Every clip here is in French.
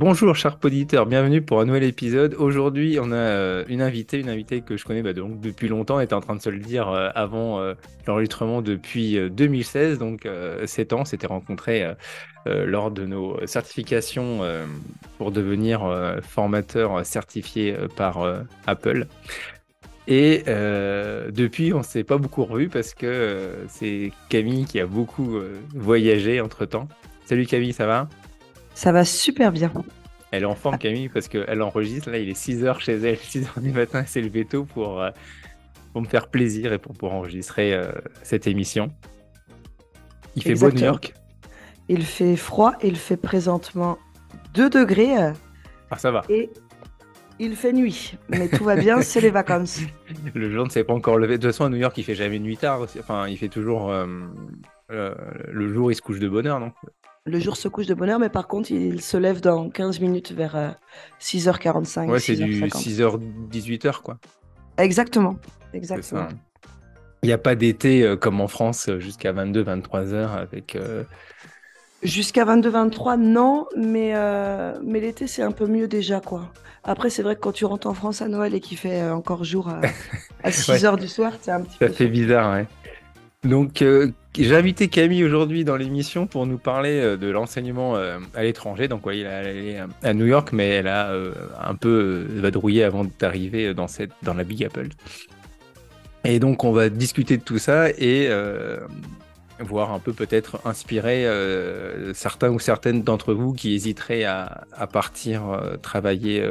bonjour chers auditeurs, bienvenue pour un nouvel épisode. Aujourd'hui, on a euh, une invitée, une invitée que je connais bah, depuis longtemps, on était en train de se le dire euh, avant euh, l'enregistrement depuis 2016, donc 7 ans, s'était rencontrés lors de nos certifications pour devenir formateur certifié par Apple. Et depuis, on ne s'est pas beaucoup revu parce que c'est Camille qui a beaucoup voyagé entre temps. Salut Camille, ça va? Ça va super bien. Elle est en forme, Camille, parce qu'elle enregistre. Là, il est 6 h chez elle, 6 h du matin, elle s'est levée tôt pour, euh, pour me faire plaisir et pour, pour enregistrer euh, cette émission. Il fait beau New York? Il fait froid, il fait présentement 2 degrés. Ah, ça va. Et il fait nuit, mais tout va bien, c'est les vacances. Le jour ne s'est pas encore levé. De toute façon, à New York, il fait jamais nuit tard. Enfin, il fait toujours. Euh, le jour, il se couche de bonne heure, non? Le jour se couche de bonne heure, mais par contre, il se lève dans 15 minutes vers 6h45. Euh, ouais, c'est du 6h, 18h, quoi. Exactement. Exactement. Il n'y a pas d'été euh, comme en France euh, jusqu'à 22, 23 heures avec. Jusqu'à 22, 23, non, mais, mais l'été, c'est un peu mieux déjà, quoi. Après, c'est vrai que quand tu rentres en France à Noël et qu'il fait encore jour à, 6 h du soir, c'est un petit peu. Ça fait bizarre, ouais. Donc, euh, j'ai invité Camille aujourd'hui dans l'émission pour nous parler euh, de l'enseignement euh, à l'étranger. Donc, ouais, il est à New York, mais elle a un peu vadrouillé avant d'arriver dans, cette, dans la Big Apple. Et donc, on va discuter de tout ça et voir un peu peut-être inspirer certains ou certaines d'entre vous qui hésiteraient à, partir travailler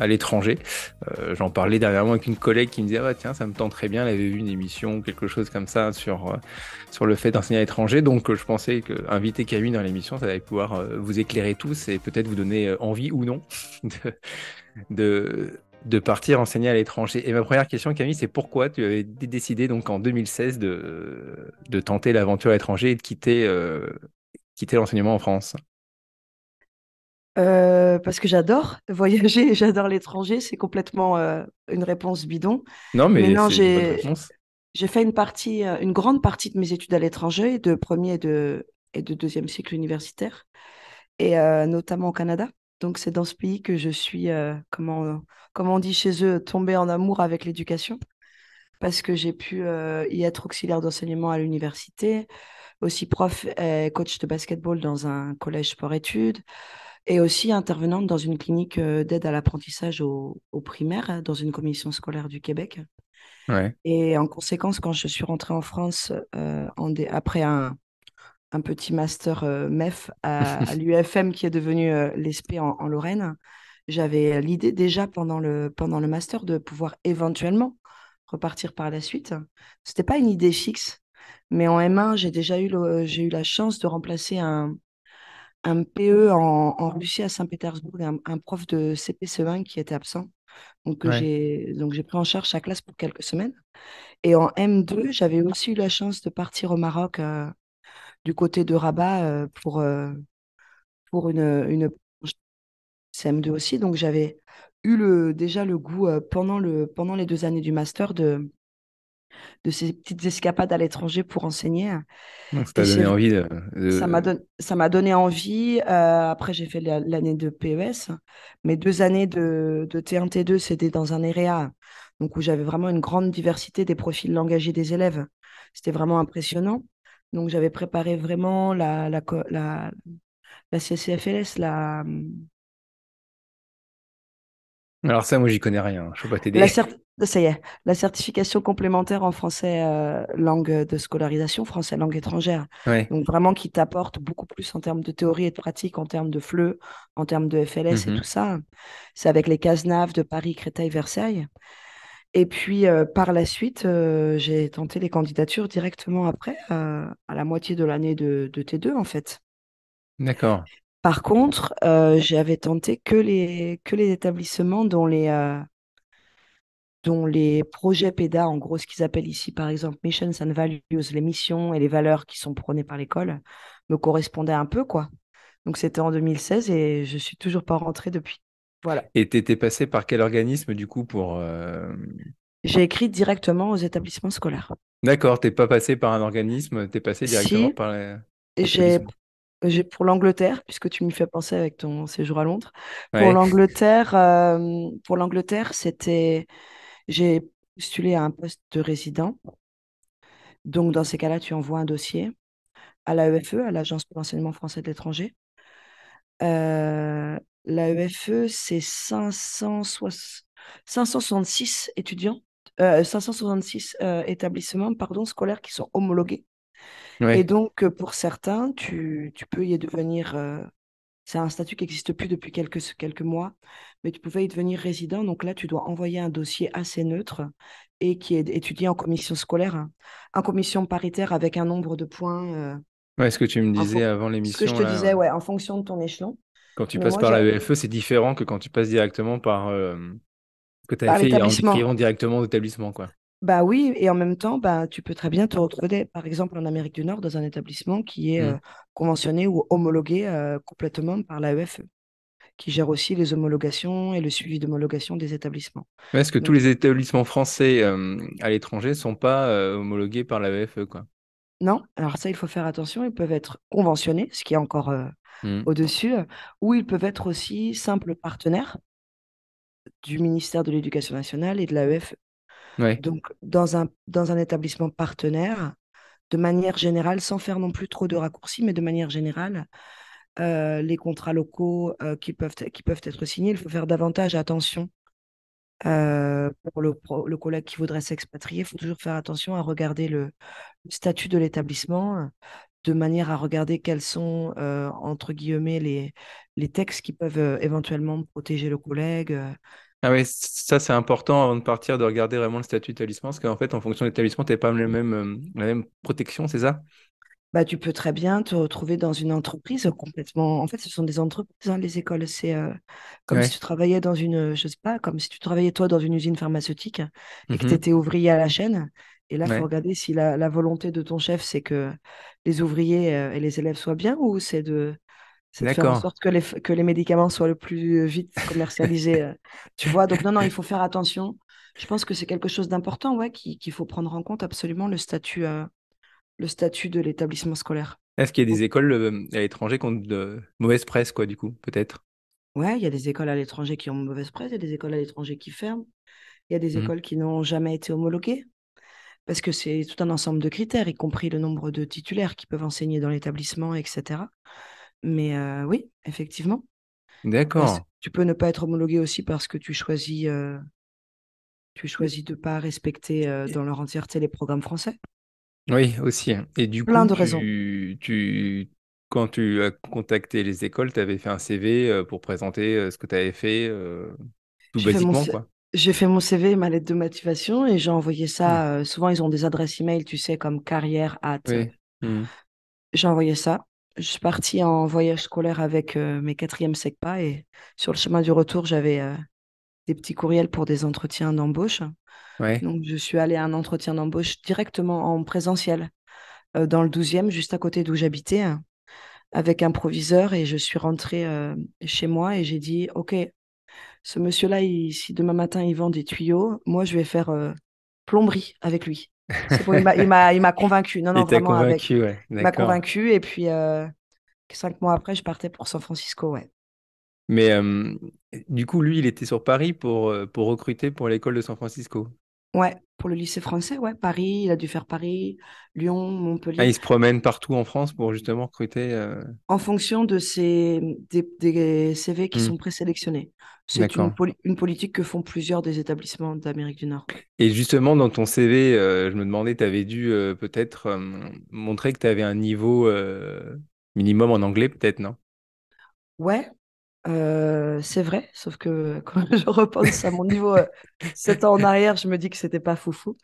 à l'étranger. Euh, j'en parlais dernièrement avec une collègue qui me disait ah, tiens ça me tente très bien, elle avait vu une émission ou quelque chose comme ça sur, euh, sur le fait d'enseigner à l'étranger. Donc je pensais que inviter Camille dans l'émission, ça allait pouvoir vous éclairer tous et peut-être vous donner envie ou non de, de, partir enseigner à l'étranger. Et ma première question Camille, c'est pourquoi tu avais décidé donc en 2016 de, de tenter l'aventure à l'étranger et de quitter, quitter l'enseignement en France? Euh, parce que j'adore voyager j'adore l'étranger. C'est complètement euh, une réponse bidon. Non, mais, non, j'ai j'ai fait une partie, euh, une grande partie de mes études à l'étranger, de premier et de, et de deuxième cycle universitaire, et notamment au Canada. Donc c'est dans ce pays que je suis, comment, comment on dit chez eux, tombée en amour avec l'éducation, parce que j'ai pu y être auxiliaire d'enseignement à l'université, aussi prof et coach de basketball dans un collège sport-études et aussi intervenante dans une clinique euh, d'aide à l'apprentissage au, primaire, hein, dans une commission scolaire du Québec. Et en conséquence, quand je suis rentrée en France euh, en après un, un, petit master euh, MEF à, l'UFM qui est devenu l'ESP en, en, Lorraine, j'avais l'idée déjà pendant le, pendant le master de pouvoir éventuellement repartir par la suite. Ce n'était pas une idée fixe, mais en M1, j'ai déjà eu, j'ai eu la chance de remplacer un, un PE en, Russie à Saint-Pétersbourg, un, prof de CPCE1 qui était absent. Donc, j'ai, donc j'ai pris en charge sa classe pour quelques semaines. Et en M2, j'avais aussi eu la chance de partir au Maroc euh, du côté de Rabat euh, pour, euh, pour une, une CM2 aussi. Donc j'avais eu le, déjà le goût pendant, le, pendant les deux années du master de, de ces petites escapades à l'étranger pour enseigner. ça t'a donné envie Ça m'a donné envie. Euh, après, j'ai fait l'année de PES. Mes deux années de, de T1, T2, c'était dans un EREA, donc où j'avais vraiment une grande diversité des profils langagiers des élèves. C'était vraiment impressionnant. Donc, j'avais préparé vraiment la, la, la, la CCFLS, la, alors ça, moi, j'y connais rien. Je peux pas t'aider. La Ça y est, la certification complémentaire en français euh, langue de scolarisation, français langue étrangère. Donc vraiment qui t'apporte beaucoup plus en termes de théorie et de pratique, en termes de FLE, en termes de FLS et mmh tout ça. C'est avec les CASNAV de Paris, Créteil, Versailles. Et puis euh, par la suite, euh, j'ai tenté les candidatures directement après, à la moitié de l'année de, de T2 en fait. D'accord. Par contre, euh, j'avais tenté que les, que les établissements dont les, euh, dont les projets PEDA, en gros, ce qu'ils appellent ici, par exemple, Missions and Values, les missions et les valeurs qui sont prônées par l'école, me correspondaient un peu, quoi. Donc, c'était en 2016 et je suis toujours pas rentrée depuis. Voilà. Et tu étais passé par quel organisme, du coup, pour... Euh, J'ai écrit directement aux établissements scolaires. D'accord, t'es pas passé par un organisme, tu es passé directement par les... J'ai J'ai pour l'Angleterre, puisque tu m'y fais penser avec ton séjour à Londres. Pour l'Angleterre, euh, pour l'Angleterre, c'était j'ai postulé à un poste de résident. Donc dans ces cas-là, tu envoies un dossier à l'AEFE, à l'Agence pour l'enseignement français de l'étranger. Euh, L'AEFE, c'est 560 566 étudiants, euh, 566 euh, établissements pardon, scolaires qui sont homologués. Et donc, pour certains, tu, tu peux y devenir. euh, c'est un statut qui n'existe plus depuis quelques, quelques mois, mais tu pouvais y devenir résident. Donc là, tu dois envoyer un dossier assez neutre et qui est étudié en commission scolaire, hein, en commission paritaire avec un nombre de points. euh, Ouais, ce que tu me disais avant ce que je l'émission, te là, disais, ouais. en fonction de ton échelon. Quand tu Mais passes moi, par la EFE, c'est différent que quand tu passes directement par euh, que tu par fait en directement au établissement, quoi. Bah oui, et en même temps, bah, tu peux très bien te retrouver, par exemple, en Amérique du Nord, dans un établissement qui est Hmm. euh, conventionné ou homologué euh, complètement par l'AEFE, qui gère aussi les homologations et le suivi d'homologation des établissements. Est-ce que tous les établissements français euh, à l'étranger sont pas homologués par la EFE, quoi? non, alors ça, il faut faire attention, ils peuvent être conventionnés, ce qui est encore Hmm. au-dessus, ou ils peuvent être aussi simples partenaires du ministère de l'Éducation nationale et de l'AEFE. Donc, dans un, dans un établissement partenaire, de manière générale, sans faire non plus trop de raccourcis, mais de manière générale, euh, les contrats locaux euh, qui peuvent, qui peuvent être signés, il faut faire davantage attention. euh, pour le, le collègue qui voudrait s'expatrier, il faut toujours faire attention à regarder le, le statut de l'établissement, de manière à regarder quels sont, entre guillemets, les, les textes qui peuvent éventuellement protéger le collègue. Ah ouais, ça c'est important avant de partir de regarder vraiment le statut d'établissement, parce qu'en fait, en fonction de l'établissement, tu n'as pas même, euh, la même protection, c'est ça? Bah, tu peux très bien te retrouver dans une entreprise complètement. En fait, ce sont des entreprises, hein, les écoles. C'est euh, comme si tu travaillais dans une, je sais pas, comme si tu travaillais toi dans une usine pharmaceutique et que tu Mhm. étais ouvrier à la chaîne. Et là, il faut regarder si la, la volonté de ton chef, c'est que les ouvriers euh, et les élèves soient bien ou c'est de, c'est de faire en sorte que les, que les médicaments soient le plus vite commercialisés. euh. tu vois, donc non, non, il faut faire attention. Je pense que c'est quelque chose d'important, ouais, qui- qu'il faut prendre en compte absolument le statut, euh, le statut de l'établissement scolaire. Est-ce qu'il y a des écoles euh, à l'étranger qui ont de mauvaise presse, quoi, du coup, peut-être? Ouais, il y a des écoles à l'étranger qui ont mauvaise presse, il y a des écoles à l'étranger qui ferment, il y a des Mhm. écoles qui n'ont jamais été homologuées, parce que c'est tout un ensemble de critères, y compris le nombre de titulaires qui peuvent enseigner dans l'établissement, etc. Mais euh, oui, effectivement, D'accord. tu peux ne pas être homologué aussi parce que tu choisis, euh, tu choisis de ne pas respecter euh, dans leur entièreté les programmes français. Oui, aussi. hein. Et du Plein coup, de raisons. tu, quand tu as contacté les écoles, tu avais fait un CV pour présenter ce que tu avais fait, tout J'ai fait mon, basiquement, quoi? j'ai fait mon CV ma lettre de motivation et j'ai envoyé Ouais. ça. souvent, ils ont des adresses email, tu sais, comme carrière at Oui. Mhm. J'ai envoyé ça. Je suis partie en voyage scolaire avec euh, mes quatrièmes SECPA et sur le chemin du retour, j'avais euh, des petits courriels pour des entretiens d'embauche. Ouais. Donc, je suis allée à un entretien d'embauche directement en présentiel euh, dans le douzième, juste à côté d'où j'habitais, hein, avec un proviseur et je suis rentrée chez moi et j'ai dit, OK, ce monsieur-là, si demain matin il vend des tuyaux, moi, je vais faire plomberie avec lui. Bon, il m'a, convaincu. Non, non, Il vraiment avec. convaincu, ouais. Il m'a convaincu et puis euh, cinq mois après, je partais pour San Francisco, ouais. Mais euh, du coup, lui, il était sur Paris pour, euh, pour recruter pour l'école de San Francisco. Ouais, pour le lycée français, ouais, Paris, il a dû faire Paris, Lyon, Ah, Montpellier, il se promène partout en France pour justement recruter. euh, en fonction de ces, des, des CV qui hmm, sont présélectionnés. C'est une, D'accord. poli- une politique que font plusieurs des établissements d'Amérique du Nord. Et justement, dans ton CV, euh, je me demandais, tu avais dû euh, peut-être montrer que tu avais un niveau minimum en anglais, peut-être, non? Ouais, euh, c'est vrai, sauf que quand je repense à mon niveau euh, sept ans en arrière, je me dis que c'était pas foufou.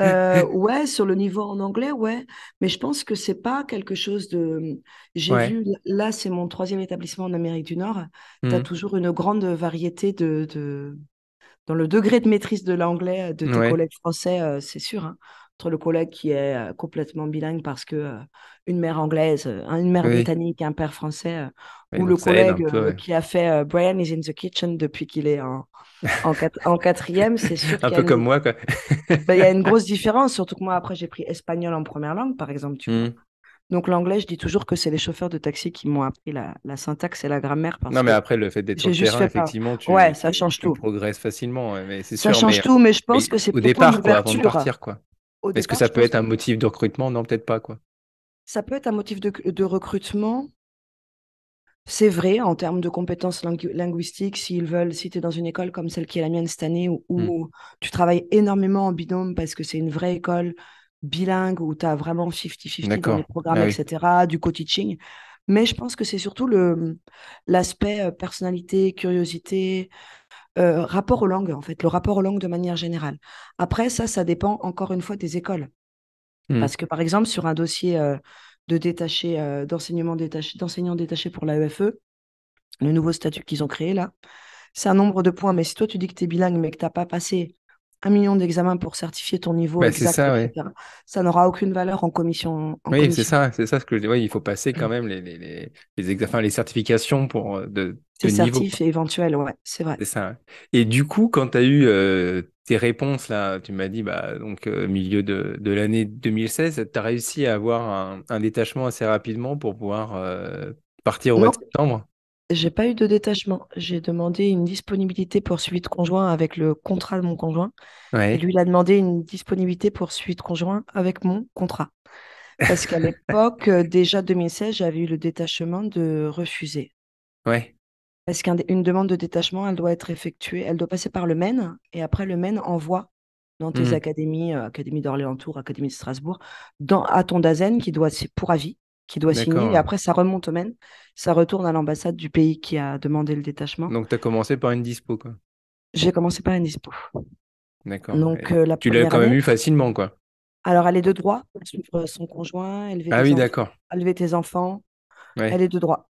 Euh, ouais, sur le niveau en anglais, ouais, mais je pense que c'est pas quelque chose de. J'ai Ouais. vu, là, c'est mon troisième établissement en Amérique du Nord. Tu as Hmm, toujours une grande variété de, de- dans le degré de maîtrise de l'anglais de tes Ouais. collègues français, c'est sûr. hein. Le collègue qui est euh, complètement bilingue parce que euh, une mère anglaise, euh, une mère Oui. britannique, un père français, Ouais, ou le collègue peu, ouais. qui a fait Brian is in the kitchen depuis qu'il est en, en, quat- en quatrième, c'est sûr Un peu comme moi, quoi. ben, il y a une grosse différence, surtout que moi, après, j'ai pris espagnol en première langue, par exemple, tu vois. Hmm, Donc l'anglais, je dis toujours que c'est les chauffeurs de taxi qui m'ont appris la, la syntaxe et la grammaire parce Non, mais après, le fait d'être sur terrain, fait effectivement, Ouais, tu, ça change tu tout. progresses facilement, ouais, mais c'est Ça sûr. change Mais, tout, mais je pense mais que c'est au départ, quoi, avant de partir, quoi. Est-ce que ça peut être un motif de recrutement? Non, peut-être pas, quoi. ça peut être un motif de, de recrutement. C'est vrai, en termes de compétences lingu- linguistiques, s'ils veulent, si tu es dans une école comme celle qui est la mienne cette année, où, Hmm. où tu travailles énormément en binôme parce que c'est une vraie école bilingue, où tu as vraiment 50-50 dans les programmes, Ah oui. etc., du co-teaching. Mais je pense que c'est surtout le, l'aspect euh, personnalité, curiosité, euh, rapport aux langues, en fait, le rapport aux langues de manière générale. Après, ça, ça dépend encore une fois des écoles. Hmm. Parce que, par exemple, sur un dossier euh, de détaché, euh, d'enseignement détaché, d'enseignants détachés pour l'AEFE, le nouveau statut qu'ils ont créé là, c'est un nombre de points. Mais si toi, tu dis que tu es bilingue, mais que tu n'as pas passé un million d'examens pour certifier ton niveau Bah, exact, ça, ouais. ça n'aura aucune valeur en commission. En Oui, c'est ça, c'est ça ce que je dis. Oui, il faut passer quand même les, les, les, les examens, les certifications pour euh, de, de niveau. et éventuel, ouais, c'est vrai. C'est ça. ouais. Et du coup, quand tu as eu euh, tes réponses là, tu m'as dit bah donc euh, milieu de, de l'année 2016, tu as réussi à avoir un, un détachement assez rapidement pour pouvoir euh, partir au mois de septembre? J'ai pas eu de détachement. J'ai demandé une disponibilité pour suite conjoint avec le contrat de mon conjoint. Et lui, il a demandé une disponibilité pour suite conjoint avec mon contrat. Parce qu'à l'époque, euh, déjà 2016, j'avais eu le détachement de refuser. ouais, Parce qu'une demande de détachement, elle doit être effectuée, elle doit passer par le MEN, et après le MEN envoie dans tes Hmm. académies, euh, Académie d'Orléans-Tours, Académie de Strasbourg, dans, à ton DAZEN qui doit, c'est pour avis, qui doit signer, et après ça remonte au MEN, ça retourne à l'ambassade du pays qui a demandé le détachement. Donc tu as commencé par une dispo quoi. J'ai commencé par une dispo. D'accord. Donc euh, la tu l'as quand même eu facilement quoi. alors elle est de droit, suivre son conjoint, élever Ah des oui, d'accord. élever tes enfants, elle est de droit,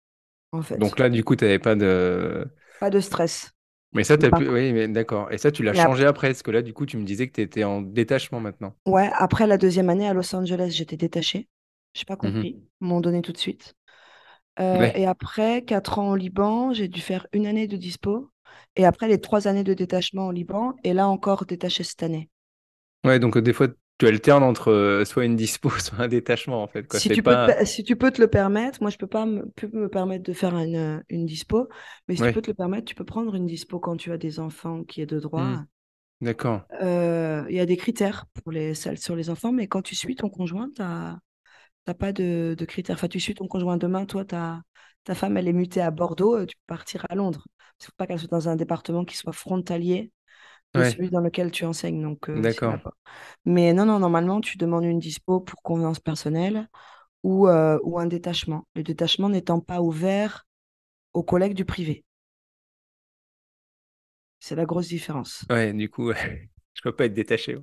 en fait. Donc là, du coup, tu n'avais pas de. Pas de stress. Mais ça, t'as pu. Oui, mais d'accord. Et ça, tu l'as Et changé après, parce que là, du coup, tu me disais que tu étais en détachement maintenant. ouais, après la deuxième année à Los Angeles, j'étais détachée. J'ai pas Mhm. compris. Ils m'ont donné tout de suite. Euh, Ouais. et après, quatre ans au Liban, j'ai dû faire une année de dispo. Et après, les trois années de détachement au Liban. Et là encore, détaché cette année. Ouais, donc euh, des fois, tu alternes entre euh, soit une dispo, soit un détachement, en fait, quoi. Si tu peux te, si tu peux te le permettre, moi, je peux pas me, permettre de faire une, une dispo. Mais si tu peux te le permettre, tu peux prendre une dispo quand tu as des enfants qui est de droit. Hmm. D'accord. Il y a des critères pour les, celles sur les enfants, mais quand tu suis ton conjoint, tu n'as pas de, de critères. Enfin, tu suis ton conjoint demain, toi, ta, ta femme, elle est mutée à Bordeaux, euh, tu peux partir à Londres. Il ne faut pas qu'elle soit dans un département qui soit frontalier de Ouais. celui dans lequel tu enseignes. Donc, euh, D'accord. Mais non, non, normalement, tu demandes une dispo pour convenance personnelle ou, euh, ou un détachement. Le détachement n'étant pas ouvert aux collègues du privé. C'est la grosse différence. Ouais, du coup, je peux pas être détaché.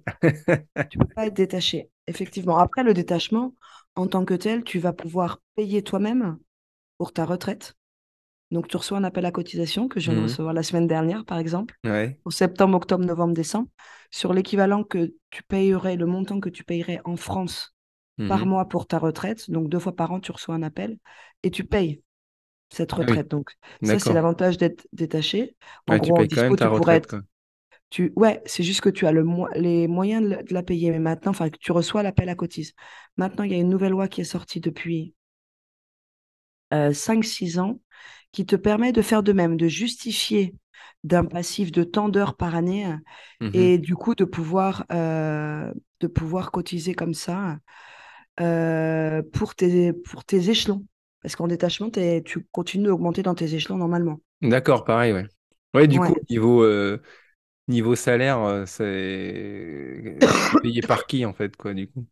Tu peux pas être détaché, effectivement. Après, le détachement, en tant que tel, tu vas pouvoir payer toi-même pour ta retraite. Donc, tu reçois un appel à cotisation que je viens de Mhm. recevoir la semaine dernière, par exemple, Ouais. pour septembre, octobre, novembre, décembre, sur l'équivalent que tu payerais, le montant que tu payerais en France par Mhm. mois pour ta retraite. Donc, deux fois par an, tu reçois un appel et tu payes cette Ah oui, retraite. Donc, ça, c'est l'avantage d'être détaché. En Ouais, tu gros, en payes quand même dispo, ta tu pourrais être. Tu... Ouais, c'est juste que tu as le mo- les moyens de, la- de la payer. Mais maintenant, enfin, que tu reçois l'appel à cotise. Maintenant, il y a une nouvelle loi qui est sortie depuis euh, 5-6 ans qui te permet de faire de même, de justifier d'un passif de tant d'heures par année euh, Mhm. et du coup de pouvoir, euh, de pouvoir cotiser comme ça euh, pour tes, pour tes échelons. Parce qu'en détachement, tu continues d'augmenter dans tes échelons normalement. D'accord, pareil, ouais. Ouais, du coup, Ouais. niveau, euh, niveau salaire, c'est payé par qui, en fait, quoi, du coup?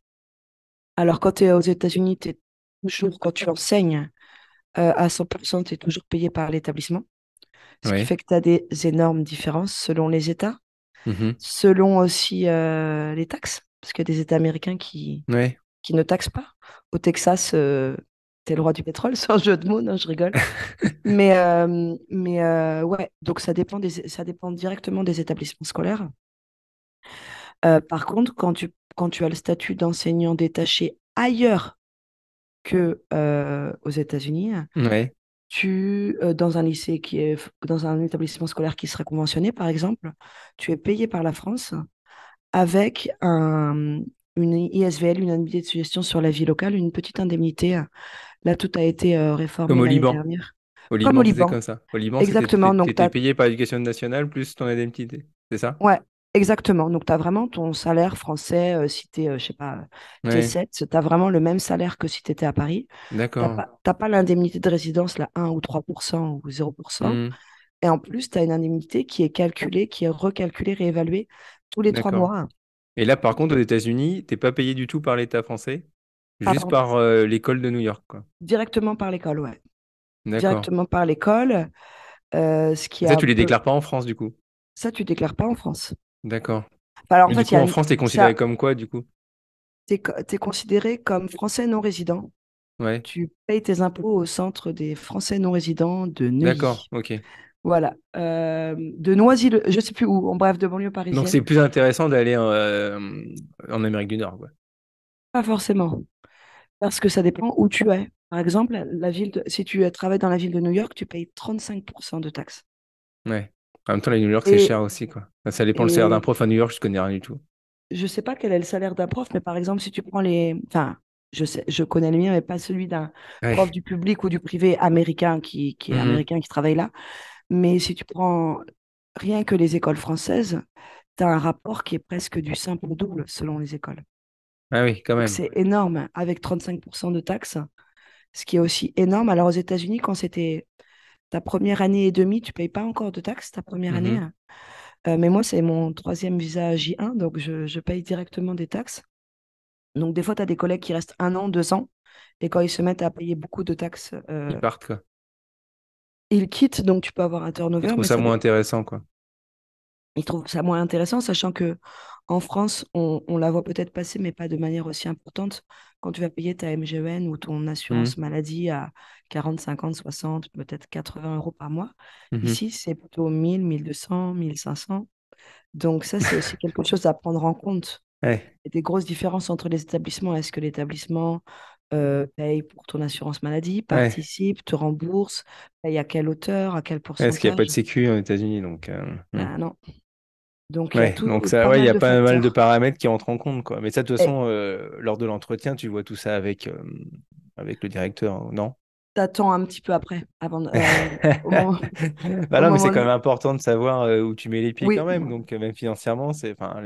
Alors, quand tu es aux États-Unis, tu toujours, quand tu enseignes euh, à 100%, tu es toujours payé par l'établissement. Ce qui fait que tu as des énormes différences selon les États, Mhm. selon aussi euh, les taxes, parce qu'il y a des États américains qui, Ouais. qui ne taxent pas. Au Texas, euh, le roi du pétrole, c'est un jeu de mots, non, je rigole. Mais, euh, mais euh, ouais, donc ça dépend, des, ça dépend directement des établissements scolaires. Euh, par contre, quand tu, quand tu as le statut d'enseignant détaché ailleurs que euh, aux États-Unis, Ouais. tu, dans un lycée qui est, dans un établissement scolaire qui serait conventionné, par exemple, tu es payé par la France avec un, une ISVL, une indemnité de suggestion sur la vie locale, une petite indemnité. Là, tout a été réformé Comme au l'année Liban. dernière. Au Liban, Comme au Liban. comme ça. Au Liban, Exactement, donc Tu étais payé par l'éducation nationale plus ton indemnité. C'est ça? Ouais, exactement. Donc, tu as vraiment ton salaire français, euh, si tu es, je sais pas, Ouais, T7, tu as vraiment le même salaire que si tu étais à Paris. Tu n'as d'accord. pas, l'indemnité de résidence, là, 1 ou 3% ou 0%. Mhm, Et en plus, tu as une indemnité qui est calculée, qui est recalculée, réévaluée tous les trois D'accord. mois. Et là, par contre, aux États-Unis, t'es pas payé du tout par l'État français, Ah, juste par euh, l'école de New York, quoi. Directement par l'école, ouais. Directement par l'école. euh, ce qui ça, tu les peu- déclares pas en France, du coup? Ça, tu déclares pas en France. D'accord. Enfin, alors, en fait, coup, en une- France, t'es ça- considéré comme quoi, du coup? co- t'es considéré comme français non résident. Ouais. Tu payes tes impôts au centre des Français non résidents de Neuilly. D'accord, ok. Voilà. Euh, de Noisy, je sais plus où, en bref, de banlieue parisienne. Donc, c'est plus intéressant d'aller en, euh, en Amérique du Nord, quoi. Pas forcément. Parce que ça dépend où tu es. Par exemple, la ville de... si tu travailles dans la ville de New York, tu payes 35% de taxes. Ouais. En même temps, les New York, c'est Et- cher aussi, quoi. Ça dépend le salaire et- d'un prof à New York, je connais rien du tout. Je sais pas quel est le salaire d'un prof, mais par exemple, si tu prends les... Enfin, je sais, je connais le mien, mais pas celui d'un Ouais. prof du public ou du privé américain qui, qui est Mhm. américain, qui travaille là. Mais si tu prends rien que les écoles françaises, tu as un rapport qui est presque du simple au double selon les écoles. Ah oui, quand même. c'est énorme, avec 35% de taxes, ce qui est aussi énorme. Alors aux États-Unis, quand c'était ta première année et demie, tu payes pas encore de taxes ta première année. Mhm. Euh, mais moi, c'est mon troisième visa J1, donc je, je paye directement des taxes. Donc des fois, tu as des collègues qui restent un an, deux ans, et quand ils se mettent à payer beaucoup de taxes, euh, Ils partent, quoi. Ils quittent, donc tu peux avoir un Ils turnover. trouvent mais ça ça moins intéressant, quoi. ils trouvent ça moins intéressant, sachant que en France, on, on la voit peut-être passer, mais pas de manière aussi importante. Quand tu vas payer ta MGN ou ton assurance Mhm. maladie à 40, 50, 60, peut-être 80 euros par mois, Mhm. ici, c'est plutôt 1000, 1200, 1500. Donc ça, c'est aussi quelque chose à prendre en compte. Ouais. Il y a des grosses différences entre les établissements. Est-ce que l'établissement euh, paye pour ton assurance maladie, participe, te rembourse, paye à quelle hauteur, à quel Ouais, parce qu'il n'y a pas de pourcentage? sécu aux États-Unis, donc. euh, hmm. Ah, non. Donc il y a donc ça, pas ouais, mal y a de mal paramètres qui entrent en compte, quoi. Mais ça, de toute façon, euh, lors de l'entretien, tu vois tout ça avec, avec le directeur, hein, non? t'attends un petit peu après, avant, de- au moment, Bah au non, mais c'est quand même important de savoir où tu mets les pieds Oui, quand même. Donc, même financièrement, c'est, enfin,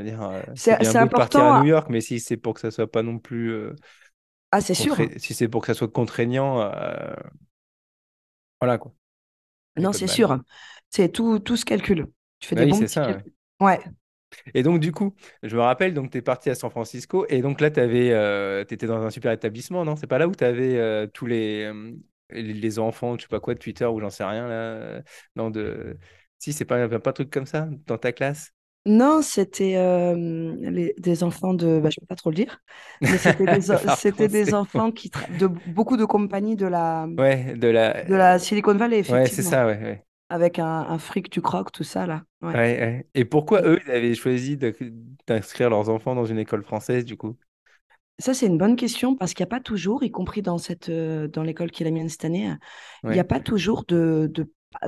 c'est bien beau de partir à important. New York, mais si c'est pour que ça soit pas non plus Ah, c'est sûr. contra- si c'est pour que ça soit contraignant, euh, voilà quoi. Non, c'est sûr. C'est tout, tout se calcule. Tu fais Bah des oui, bons ça. calculs. Ouais. Et donc, du coup, je me rappelle, donc, tu es parti à San Francisco et donc là, tu étais dans un super établissement, non? C'est pas là où tu avais tous les, euh, les, les enfants, je sais pas quoi, de Twitter ou j'en sais rien là. euh, Non, de. Si, c'est pas, pas un truc comme ça dans ta classe? Non, c'était euh, les- des enfants de, bah, je peux pas trop le dire, mais c'était des, c'était enfants qui tra- de beaucoup de compagnies de la, Ouais, de la. de la Silicon Valley, Ouais, c'est effectivement, ça, ouais. ouais. avec un, un fric du croc, tout ça là. Ouais. Ouais, ouais. Et pourquoi eux, ils avaient choisi d'inscrire leurs enfants dans une école française, du coup? Ça, c'est une bonne question parce qu'il n'y a pas toujours, y compris dans cette, euh, dans l'école qui est la mienne cette année, il n'y a Ouais. pas toujours de,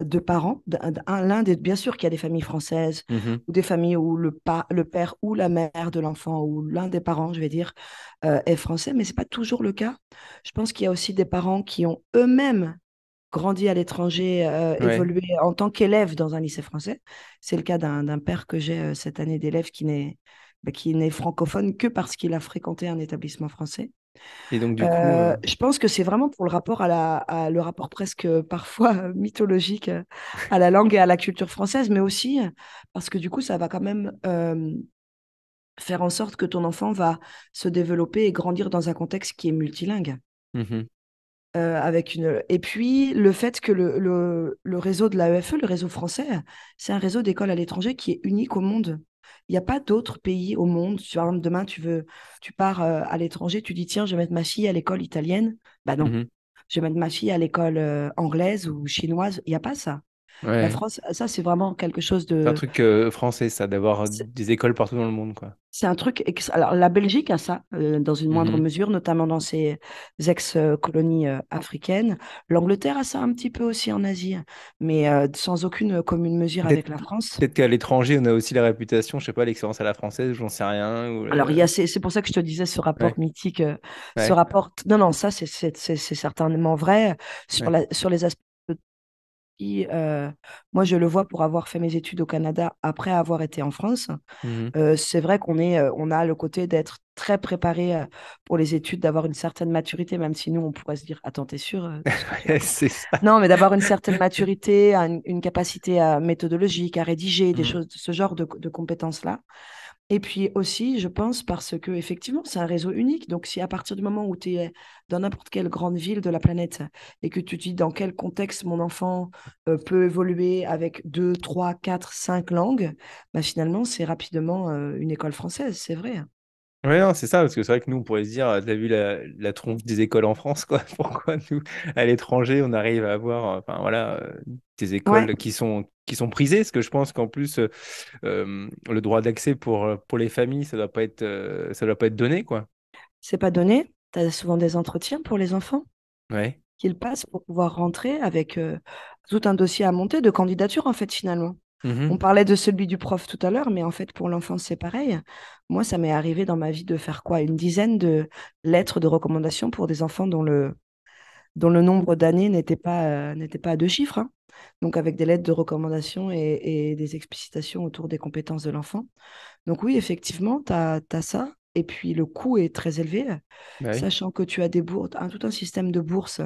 de, parents. L'un des, bien sûr qu'il y a des familles françaises Mhm. ou des familles où le, pa- le père ou la mère de l'enfant ou l'un des parents, je vais dire, euh, est français, mais ce n'est pas toujours le cas. Je pense qu'il y a aussi des parents qui ont eux-mêmes grandi à l'étranger, euh, Ouais. évolué en tant qu'élève dans un lycée français. C'est le cas d'un d'un père que j'ai euh, cette année d'élève qui n'est bah, qui n'est francophone que parce qu'il a fréquenté un établissement français. Et donc, du coup, Euh, euh, je pense que c'est vraiment pour le rapport à la, à le rapport presque euh, parfois mythologique à la langue et à la culture française, mais aussi parce que du coup, ça va quand même euh, faire en sorte que ton enfant va se développer et grandir dans un contexte qui est multilingue. euh, avec une... Et puis, le fait que le, le, le réseau de l'AEFE, le réseau français, c'est un réseau d'écoles à l'étranger qui est unique au monde. Il n'y a pas d'autres pays au monde. Tu, par exemple, demain, tu veux, tu pars euh, à l'étranger, tu dis, tiens, je vais mettre ma fille à l'école italienne. Bah non, Mhm. je vais mettre ma fille à l'école euh, anglaise ou chinoise. Il n'y a pas ça. La. France, ça, c'est vraiment quelque chose C'est un de... truc euh, français, ça, d'avoir des écoles partout dans le monde, quoi. C'est un truc. ex- Alors, la Belgique a ça, euh, dans une moindre Mhm. mesure, notamment dans ses ex-colonies euh, africaines. L'Angleterre a ça un petit peu aussi en Asie, mais sans aucune commune mesure avec la France. peut-être qu'à l'étranger, on a aussi la réputation, je sais pas, l'excellence à la française, j'en sais rien. Ou, Alors, il y a, c'est pour ça que je te disais ce rapport Ouais, mythique, ce rapport. Non, non, ça, c'est certainement vrai. Sur la, sur les aspects Euh, moi, je le vois pour avoir fait mes études au Canada après avoir été en France. Euh, c'est vrai qu'on est, on a le côté d'être très préparé pour les études, d'avoir une certaine maturité, même si nous, on pourrait se dire, attends, t'es sûr euh? C'est ça. Non, mais d'avoir une certaine maturité, une, une capacité à, méthodologique, à rédiger, des Mhm. choses, ce genre de, de compétences-là. Et puis aussi, je pense parce que effectivement, c'est un réseau unique. Donc, si à partir du moment où tu es dans n'importe quelle grande ville de la planète et que tu te dis dans quel contexte mon enfant euh, peut évoluer avec deux, trois, quatre, cinq langues, bah, finalement, c'est rapidement euh, une école française, c'est vrai. Ouais, non, c'est ça, parce que c'est vrai que nous, on pourrait se dire, t'as vu la, la tronche des écoles en France, quoi? Pourquoi nous, à l'étranger, on arrive à avoir, euh, enfin voilà, euh, des Ouais, écoles qui sont, qui sont prisées, parce que je pense qu'en plus, euh, le droit d'accès pour, pour les familles, ça doit pas être, ça doit pas être donné, quoi. c'est pas donné. Tu as souvent des entretiens pour les enfants Ouais. qu'ils passent pour pouvoir rentrer avec euh, tout un dossier à monter de candidature, en fait, finalement. On Mhm. parlait de celui du prof tout à l'heure, mais en fait, pour l'enfance, c'est pareil. Moi, ça m'est arrivé dans ma vie de faire quoi? Une dizaine de lettres de recommandation pour des enfants dont le, dont le nombre d'années n'était pas, euh, n'était pas à deux chiffres. hein. Donc, avec des lettres de recommandation et, et des explicitations autour des compétences de l'enfant. Donc, oui, effectivement, tu as, ça. Et puis, le coût est très élevé, Bah oui. sachant que tu as des bourses, un, tout un système de bourses,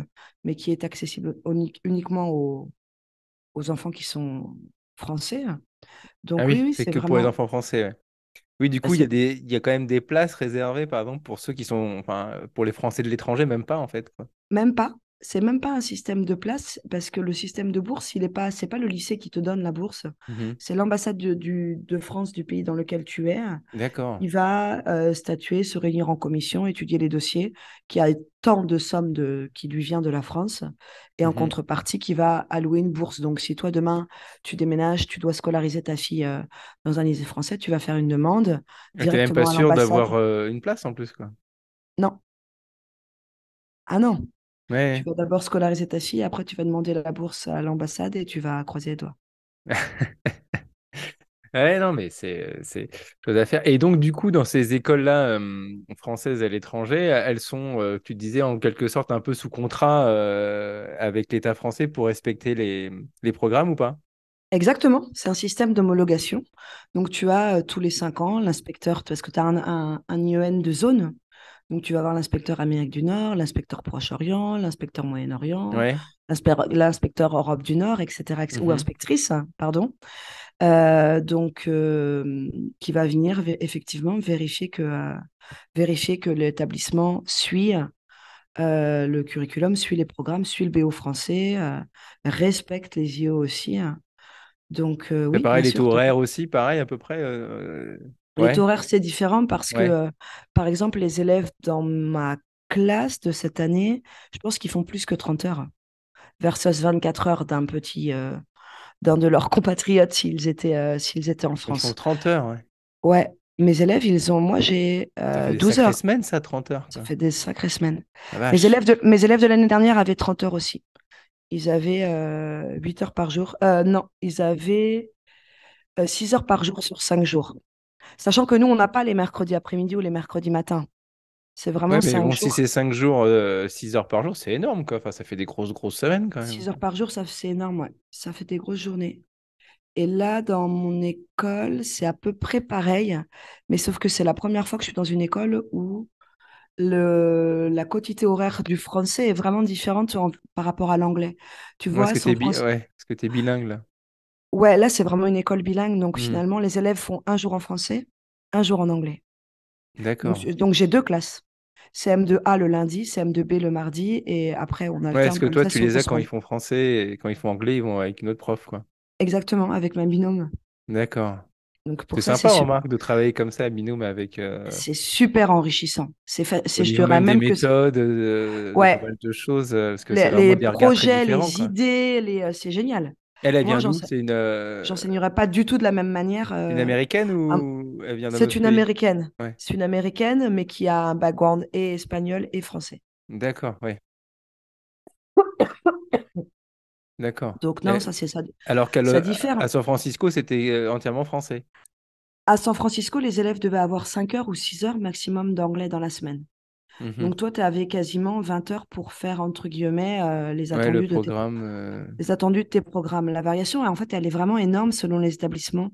mais qui est accessible uni- uniquement aux, aux enfants qui sont français. Ah Donc oui, oui, oui, c'est que pour les enfants français, ouais. Oui, du bah, coup, il y a des, il y a quand même des places réservées, par exemple, pour ceux qui sont, enfin, pour les Français de l'étranger, même pas, en fait, quoi. même pas, c'est même pas un système de place parce que le système de bourse, il est pas, c'est pas le lycée qui te donne la bourse, Mhm. c'est l'ambassade de, du- de France du pays dans lequel tu es. D'accord. Il va euh, statuer, se réunir en commission, étudier les dossiers, qui a tant de sommes de, qui lui vient de la France, et en Mhm. contrepartie, qui va allouer une bourse. Donc, si toi, demain, tu déménages, tu dois scolariser ta fille euh, dans un lycée français, tu vas faire une demande Et T'es même pas sûr d'avoir euh, une place en plus, quoi. Non, ah non, Tu Ouais. vas d'abord scolariser ta fille, après tu vas demander la bourse à l'ambassade et tu vas croiser les doigts. Ouais, non, mais c'est c'est chose à faire. Et donc, du coup, dans ces écoles-là euh, françaises à l'étranger, elles sont, euh, tu disais, en quelque sorte un peu sous contrat euh, avec l'État français pour respecter les, les programmes ou pas? Exactement, c'est un système d'homologation. Donc tu as euh, tous les cinq ans l'inspecteur, parce que tu as un, un, un IEN de zone. Donc tu vas avoir l'inspecteur Amérique du Nord, l'inspecteur Proche-Orient, l'inspecteur Moyen-Orient, Ouais. l'inspecteur Europe du Nord, etc. etc. ou Mhm. inspectrice, hein, pardon. Euh, donc euh, qui va venir effectivement vérifier que, euh, vérifier que l'établissement suit le curriculum suit les programmes, suit le BO français, respecte les IO aussi. hein. Donc, oui, pareil, les taux horaires aussi, pareil, à peu près. Euh, Les taux horaires, c'est différent parce que, euh, par exemple, les élèves dans ma classe de cette année, je pense qu'ils font plus que 30 heures versus 24 heures d'un petit, euh, d'un de leurs compatriotes s'ils étaient, euh, s'ils étaient en Ils font France. 30 heures, ouais. Ouais, mes élèves, ils ont, moi, j'ai Ça fait euh, des 12 sacrées heures. semaines, ça, 30 heures, Ça fait des sacrées semaines. Mes élèves de, mes élèves de l'année dernière avaient 30 heures aussi. Ils avaient euh, 8 heures par jour. Euh, non, ils avaient euh, 6 heures par jour sur 5 jours. Sachant que nous, on n'a pas les mercredis après-midi ou les mercredis matins. C'est Ouais, vraiment mais 5 bon, si jours. c'est 5 jours, 6 heures par jour, c'est énorme, quoi. Enfin, ça fait des grosses, grosses semaines, quand même. 6 heures par jour, ça, c'est énorme, ouais. Ça fait des grosses journées. Et là, dans mon école, c'est à peu près pareil. Mais sauf que c'est la première fois que je suis dans une école où le, la quotité horaire du français est vraiment différente en- par rapport à l'anglais. Tu Ouais, vois, que bi... Ouais, parce que t'es bilingue, là? Ouais, là, c'est vraiment une école bilingue. Donc, Hmm, finalement, les élèves font un jour en français, un jour en anglais. D'accord. donc j'ai deux classes. CM2A le lundi, CM2B le mardi, et après, on Ouais, est-ce que toi, tu les as quand ils font français et quand ils font anglais, ils vont avec une autre prof, quoi? Exactement, avec ma binôme. D'accord. Donc, C'est pour ça, c'est sympa, remarque, de travailler comme ça, à binôme, avec, euh, c'est super enrichissant. C'est fa- c'est, je niveau dirais même des même que méthodes, de, de pas ouais, de choses, euh, parce que les, les projets, les quoi. idées, les, euh, c'est génial. Elle, elle vient d'où? C'est une, euh, j'enseignerai pas du tout de la même manière. une euh, américaine un- ou elle vient d'un C'est une pays? américaine. Ouais. C'est une américaine, mais qui a un background et espagnol et français. D'accord, ouais. D'accord. Donc non, Et- ça c'est ça. alors qu'à diffère. à San Francisco, c'était euh, entièrement français? À San Francisco, les élèves devaient avoir 5 heures ou 6 heures maximum d'anglais dans la semaine. Mhm. Donc toi, tu avais quasiment 20 heures pour faire, entre guillemets, euh, les, Ouais, le attendus de tes, euh, les attendus de tes programmes. La variation, en fait, elle est vraiment énorme selon les établissements.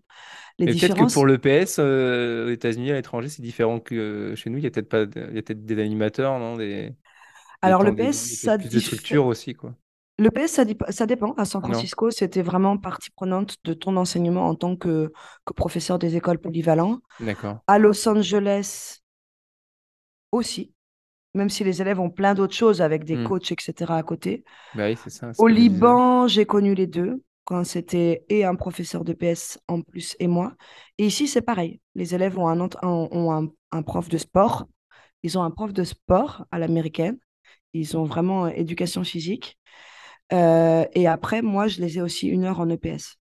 Les peut-être que pour le PS, euh, aux États-Unis, à l'étranger, c'est différent que chez nous. Il y a peut-être pas, de- il y a peut-être des animateurs, non? Des, des Alors temps le dédiés, PS, il y a ça, de structure aussi, quoi. le PS, ça, dép- ça dépend. À San? Francisco, c'était vraiment partie prenante de ton enseignement en tant que, que professeur des écoles polyvalents. D'accord. À Los Angeles aussi, même si les élèves ont plein d'autres choses avec des Hmm. coachs, etc. à côté. Bah oui, ça. Au. Liban, j'ai connu les deux, quand c'était et un professeur de PS en plus et moi. Et ici, c'est pareil. Les élèves ont un, ent- ont ont un, un prof de sport. Ils ont un prof de sport à l'américaine. Ils ont vraiment euh, éducation physique. Euh, et après, moi, je les ai aussi une heure en EPS.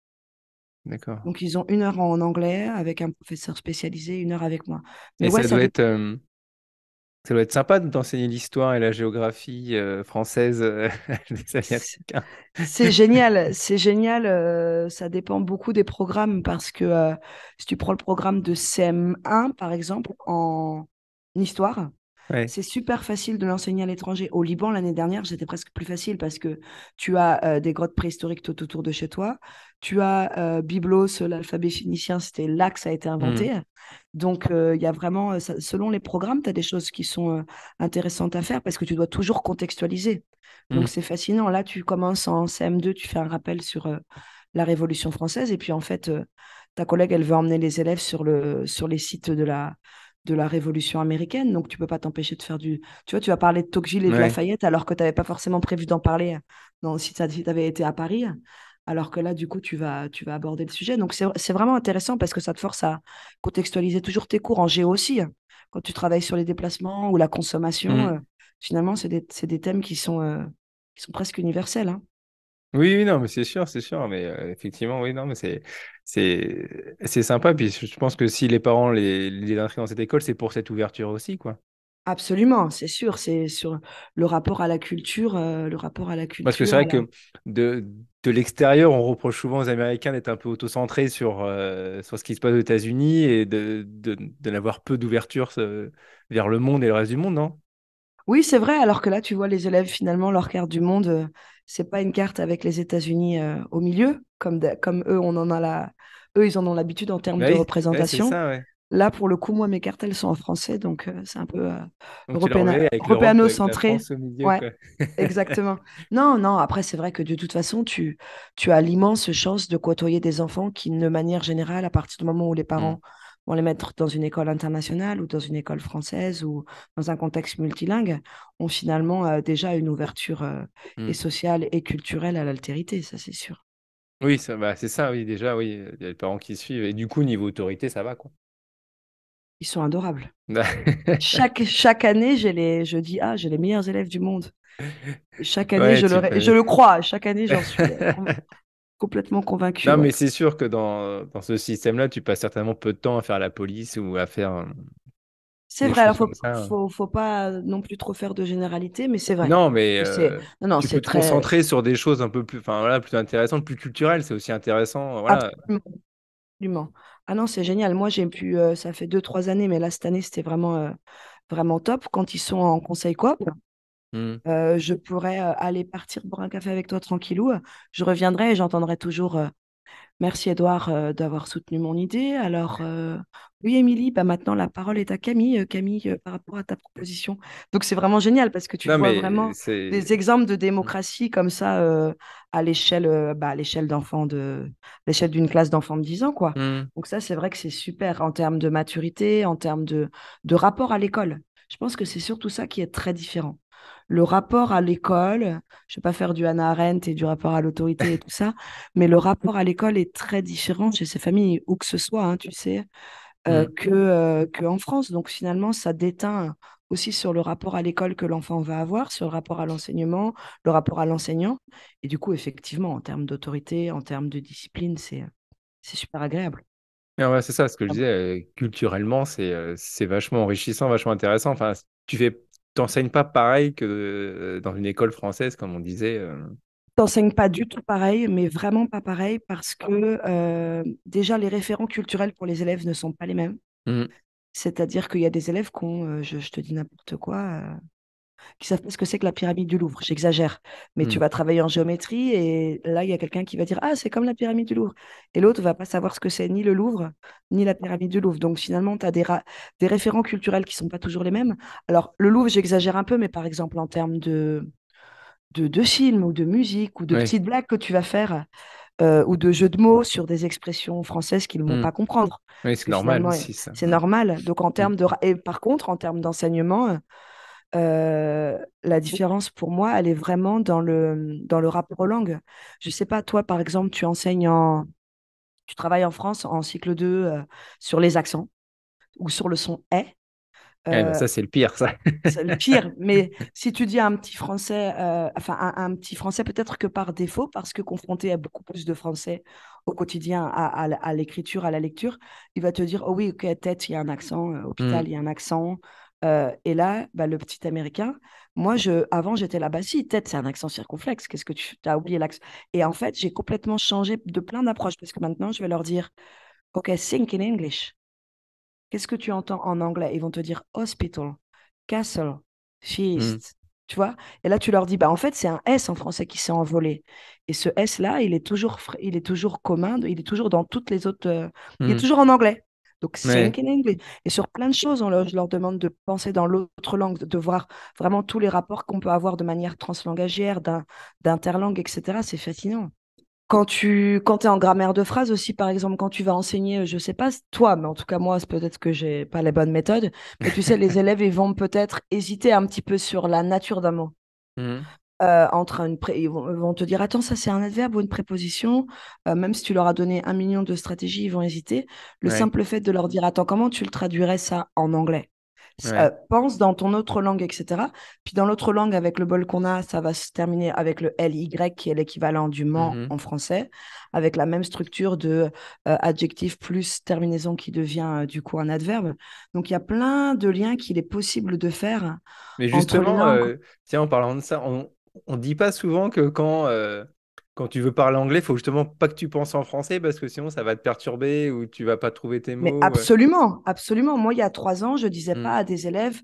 D'accord. Donc, ils ont une heure en anglais avec un professeur spécialisé, une heure avec moi. Mais Et ouais, ça doit être, euh, ça doit être sympa d'enseigner l'histoire et la géographie euh, française euh, des Américains. c'est génial, c'est génial. euh, ça dépend beaucoup des programmes parce que euh, si tu prends le programme de CM1, par exemple, en histoire, Ouais. c'est super facile de l'enseigner à l'étranger. Au Liban, l'année dernière, c'était presque plus facile parce que tu as euh, des grottes préhistoriques tout autour de chez toi. Tu as euh, Byblos, l'alphabet phénicien, c'était là que ça a été inventé. Donc, euh, il y a vraiment, euh, ça- selon les programmes, tu as des choses qui sont intéressantes à faire parce que tu dois toujours contextualiser. Donc, c'est fascinant. Là, tu commences en CM2, tu fais un rappel sur la Révolution française. Et puis, en fait, ta collègue, elle veut emmener les élèves sur, le, sur les sites de la, de la Révolution américaine. Donc, tu peux pas t'empêcher de faire du. Tu vois, tu vas parler de Tocqueville et de. Lafayette alors que tu n'avais pas forcément prévu d'en parler si tu avais été à Paris. Alors que là, du coup, tu vas, tu vas aborder le sujet. Donc, c'est vraiment intéressant parce que ça te force à contextualiser toujours tes cours en géo aussi. Quand tu travailles sur les déplacements ou la consommation, Hmm. euh, finalement, c'est des, des thèmes qui sont, euh, qui sont presque universels. hein. Oui, oui, non, mais c'est sûr, c'est sûr. Mais euh, effectivement, oui, non, mais c'est, c'est, c'est sympa. Puis je pense que si les parents les, les inscrivent dans cette école, c'est pour cette ouverture aussi, quoi. Absolument, c'est sûr. C'est sur le rapport à la culture, euh, le rapport à la Parce que c'est culture, vrai la... que de, de l'extérieur, on reproche souvent aux Américains d'être un peu auto-centrés sur, euh, sur ce qui se passe aux États-Unis et de, de, de n'avoir peu d'ouverture vers le monde et le reste du monde, non? Oui, c'est vrai. Alors que là, tu vois les élèves, finalement, leur carte du monde, c'est pas une carte avec les États-Unis euh, au milieu, comme, de- comme eux, on en a la... eux, ils en ont l'habitude en termes Bah de oui, ouais, c'est représentation. ça, ouais. Là, pour le coup, moi, mes cartes, elles sont en français, donc euh, c'est un peu euh, européano-centré. Ouais, exactement. Non, non, après, c'est vrai que de toute façon, tu, tu as l'immense chance de côtoyer des enfants qui, de manière générale, à partir du moment où les Mm. parents vont les mettre dans une école internationale ou dans une école française ou dans un contexte multilingue, ont finalement euh, déjà une ouverture euh, et Mm. sociale et culturelle à l'altérité, ça c'est sûr. Oui, ça, bah, c'est ça, oui, déjà, oui, il y a les parents qui suivent. Et du coup, niveau autorité, ça va, quoi. Ils sont adorables. Chaque, chaque année, j'ai les, je dis, ah, j'ai les meilleurs élèves du monde. Et Chaque année, Ouais, je le, je le crois. Chaque année, j'en suis euh, complètement convaincue. Non, mais c'est sûr que dans, dans ce système-là, tu passes certainement peu de temps à faire la police ou à faire euh, C'est vrai. Alors, choses faut, ça. faut, faut pas non plus trop faire de généralité, mais c'est vrai. Non, mais euh, non, non, tu peux te concentrer sur des choses un peu plus, enfin, voilà, plus intéressantes, plus culturelles. C'est aussi intéressant. Voilà. absolument, absolument. Ah non, c'est génial. Moi, j'ai pu, euh, ça fait deux, trois années, mais là, cette année, c'était vraiment, euh, vraiment top. Quand ils sont en conseil coop, Mm. euh, je pourrais euh, aller partir boire un café avec toi tranquillou. Je reviendrai et j'entendrai toujours euh, Merci Edouard d'avoir soutenu mon idée. Alors, oui, Émilie, bah maintenant la parole est à Camille. Camille, par rapport à ta proposition. Donc, c'est vraiment génial parce que tu Non, vois vraiment des exemples de démocratie comme ça à l'échelle bah, à l'échelle d'enfants de l'échelle d'une classe d'enfants de 10 ans, quoi. Mm. Donc, ça, c'est vrai que c'est super en termes de maturité, en termes de, de rapport à l'école. Je pense que c'est surtout ça qui est très différent. Le rapport à l'école, je ne vais pas faire du Hannah Arendt et du rapport à l'autorité et tout ça, mais le rapport à l'école est très différent chez ces familles, où que ce soit, hein, tu sais, euh, Mm. que, euh, que en France. Donc finalement, ça déteint aussi sur le rapport à l'école que l'enfant va avoir, sur le rapport à l'enseignement, le rapport à l'enseignant. Et du coup, effectivement, en termes d'autorité, en termes de discipline, c'est super agréable. ouais, c'est ça, ce que je disais, culturellement, c'est vachement enrichissant, vachement intéressant. Enfin, tu fais, t'enseignes pas pareil que dans une école française, comme on disait t'enseignes pas du tout pareil, mais vraiment pas pareil parce que euh, déjà les référents culturels pour les élèves ne sont pas les mêmes. Mmh. C'est-à-dire qu'il y a des élèves qui ont, euh, je, te dis n'importe quoi, euh, qui savent pas ce que c'est que la pyramide du Louvre. J'exagère, mais tu mmh. vas travailler en géométrie et là il y a quelqu'un qui va dire ah c'est comme la pyramide du Louvre et l'autre va pas savoir ce que c'est ni le Louvre ni la pyramide du Louvre. Donc finalement tu as des, des référents culturels qui sont pas toujours les mêmes. Alors le Louvre j'exagère un peu, mais par exemple en termes de de, de films ou de musique ou de petites blagues que tu vas faire euh, ou de jeux de mots sur des expressions françaises qu'ils ne vont hmm. pas comprendre. Oui, c'est normal. C'est normal. Donc, en hmm. termes de... Et par contre, en termes d'enseignement, euh, la différence pour moi, elle est vraiment dans le, dans le rapport aux langues. Je ne sais pas, toi, par exemple, tu enseignes en... Tu travailles en France en cycle 2 euh, sur les accents ou sur le son « est ». Eh ben, ça, c'est le pire, ça. c'est le pire. Mais si tu dis à un petit français, euh, enfin, un, petit français, peut-être que par défaut, parce que confronté à beaucoup plus de français au quotidien, à, l'écriture, à la lecture, il va te dire Oh oui, ok, tête, il y a un accent, euh, hôpital, mmh. il y a un accent. Euh, et là, bah, le petit américain, moi, je, avant, j'étais là-bas, si, tête, c'est un accent circonflexe. Qu'est-ce que tu as oublié l'accent Et en fait, j'ai complètement changé de plein d'approches parce que maintenant, je vais leur dire Ok, think in English. Qu'est-ce que tu entends en anglais? Ils vont te dire hospital, castle, mmh. feast. Tu vois? Et là, tu leur dis, bah, en fait, c'est un S en français qui s'est envolé. Et ce S-là, il est toujours, il est toujours commun, il est toujours dans toutes les autres. Euh, il est mmh. toujours en anglais. Donc, think in English. Et sur plein de choses, on leur, je leur demande de penser dans l'autre langue, de, voir vraiment tous les rapports qu'on peut avoir de manière translangagière, d'interlangue, etc. C'est fascinant. Quand tu quand es en grammaire de phrase aussi, par exemple, quand tu vas enseigner, je sais pas toi, mais en tout cas moi, c'est peut-être que j'ai pas les bonnes méthodes, mais tu sais, les élèves, ils vont peut-être hésiter un petit peu sur la nature d'un mot. Mmh. Euh, entre une ils, vont, te dire attends ça c'est un adverbe ou une préposition euh, même si tu leur as donné un million de stratégies ils vont hésiter le simple fait de leur dire attends comment tu le traduirais ça en anglais? Euh, pense dans ton autre langue, etc. Puis dans l'autre langue, avec le bol qu'on a, ça va se terminer avec le LY, qui est l'équivalent du ment mmh en français, avec la même structure de adjectif plus terminaison qui devient du coup un adverbe. Donc il y a plein de liens qu'il est possible de faire. Mais justement, tiens, en parlant de ça, on ne dit pas souvent que quand quand tu veux parler anglais, il faut justement pas que tu penses en français parce que sinon ça va te perturber ou tu vas pas trouver tes mots. Mais absolument, absolument. Moi, il y a trois ans, je disais pas mmh. à des élèves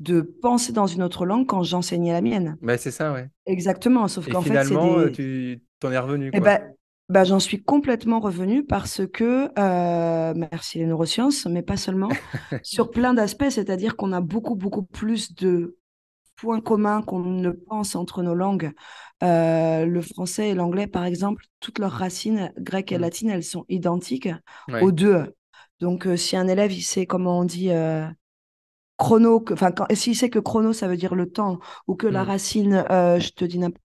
de penser dans une autre langue quand j'enseignais la mienne. Bah, c'est ça, ouais. Exactement. Sauf qu'en fait, finalement, des... tu t'en es revenu. Eh ben, ben, j'en suis complètement revenu parce que, euh, merci les neurosciences, mais pas seulement, sur plein d'aspects, c'est-à-dire qu'on a beaucoup, beaucoup plus de points communs qu'on ne pense entre nos langues. Euh, le français et l'anglais, par exemple, toutes leurs racines grecques et mmh. latines, elles sont identiques aux deux. Donc, euh, si un élève, il sait comment on dit euh, chrono, enfin, s'il sait que chrono, ça veut dire le temps, ou que la mmh. racine, je te dis n'importe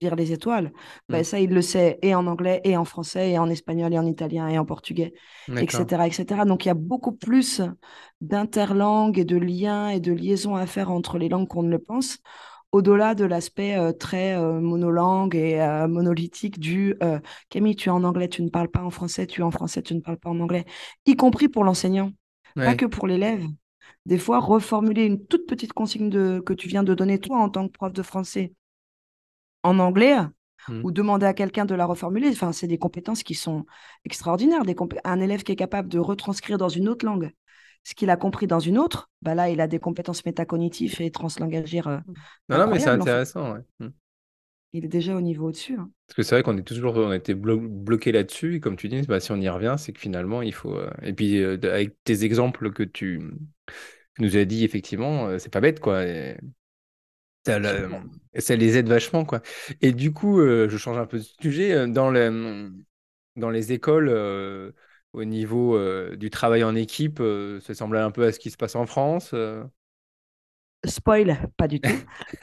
les étoiles, ben, ça, il le sait et en anglais, et en français, et en espagnol, et en italien, et en portugais, etc., etc. Donc, il y a beaucoup plus d'interlangues et de liens et de liaisons à faire entre les langues qu'on ne le pense au-delà de l'aspect euh, très euh, monolangue et euh, monolithique du Camille, tu es en anglais, tu ne parles pas en français, tu es en français, tu ne parles pas en anglais, y compris pour l'enseignant, pas que pour l'élève. Des fois, reformuler une toute petite consigne de, que tu viens de donner toi en tant que prof de français en anglais, mmh. ou demander à quelqu'un de la reformuler. Enfin, c'est des compétences qui sont extraordinaires. Des un élève qui est capable de retranscrire dans une autre langue ce qu'il a compris dans une autre, bah là, il a des compétences métacognitives et translangagières. Euh, non, non, mais c'est intéressant. Mmh. Il est déjà au niveau au-dessus. Hein. Parce que c'est vrai qu'on est toujours on a été bloqué là-dessus. Et comme tu dis, bah, si on y revient, c'est que finalement, il faut. Euh, et puis, euh, avec tes exemples que tu nous as dit, effectivement, c'est pas bête, quoi. Ça, ça, les aide vachement, quoi. Et du coup, je change un peu de sujet. Dans, le, dans les écoles, au niveau euh, du travail en équipe, euh, ça semblait un peu à ce qui se passe en France euh? Spoil, pas du tout.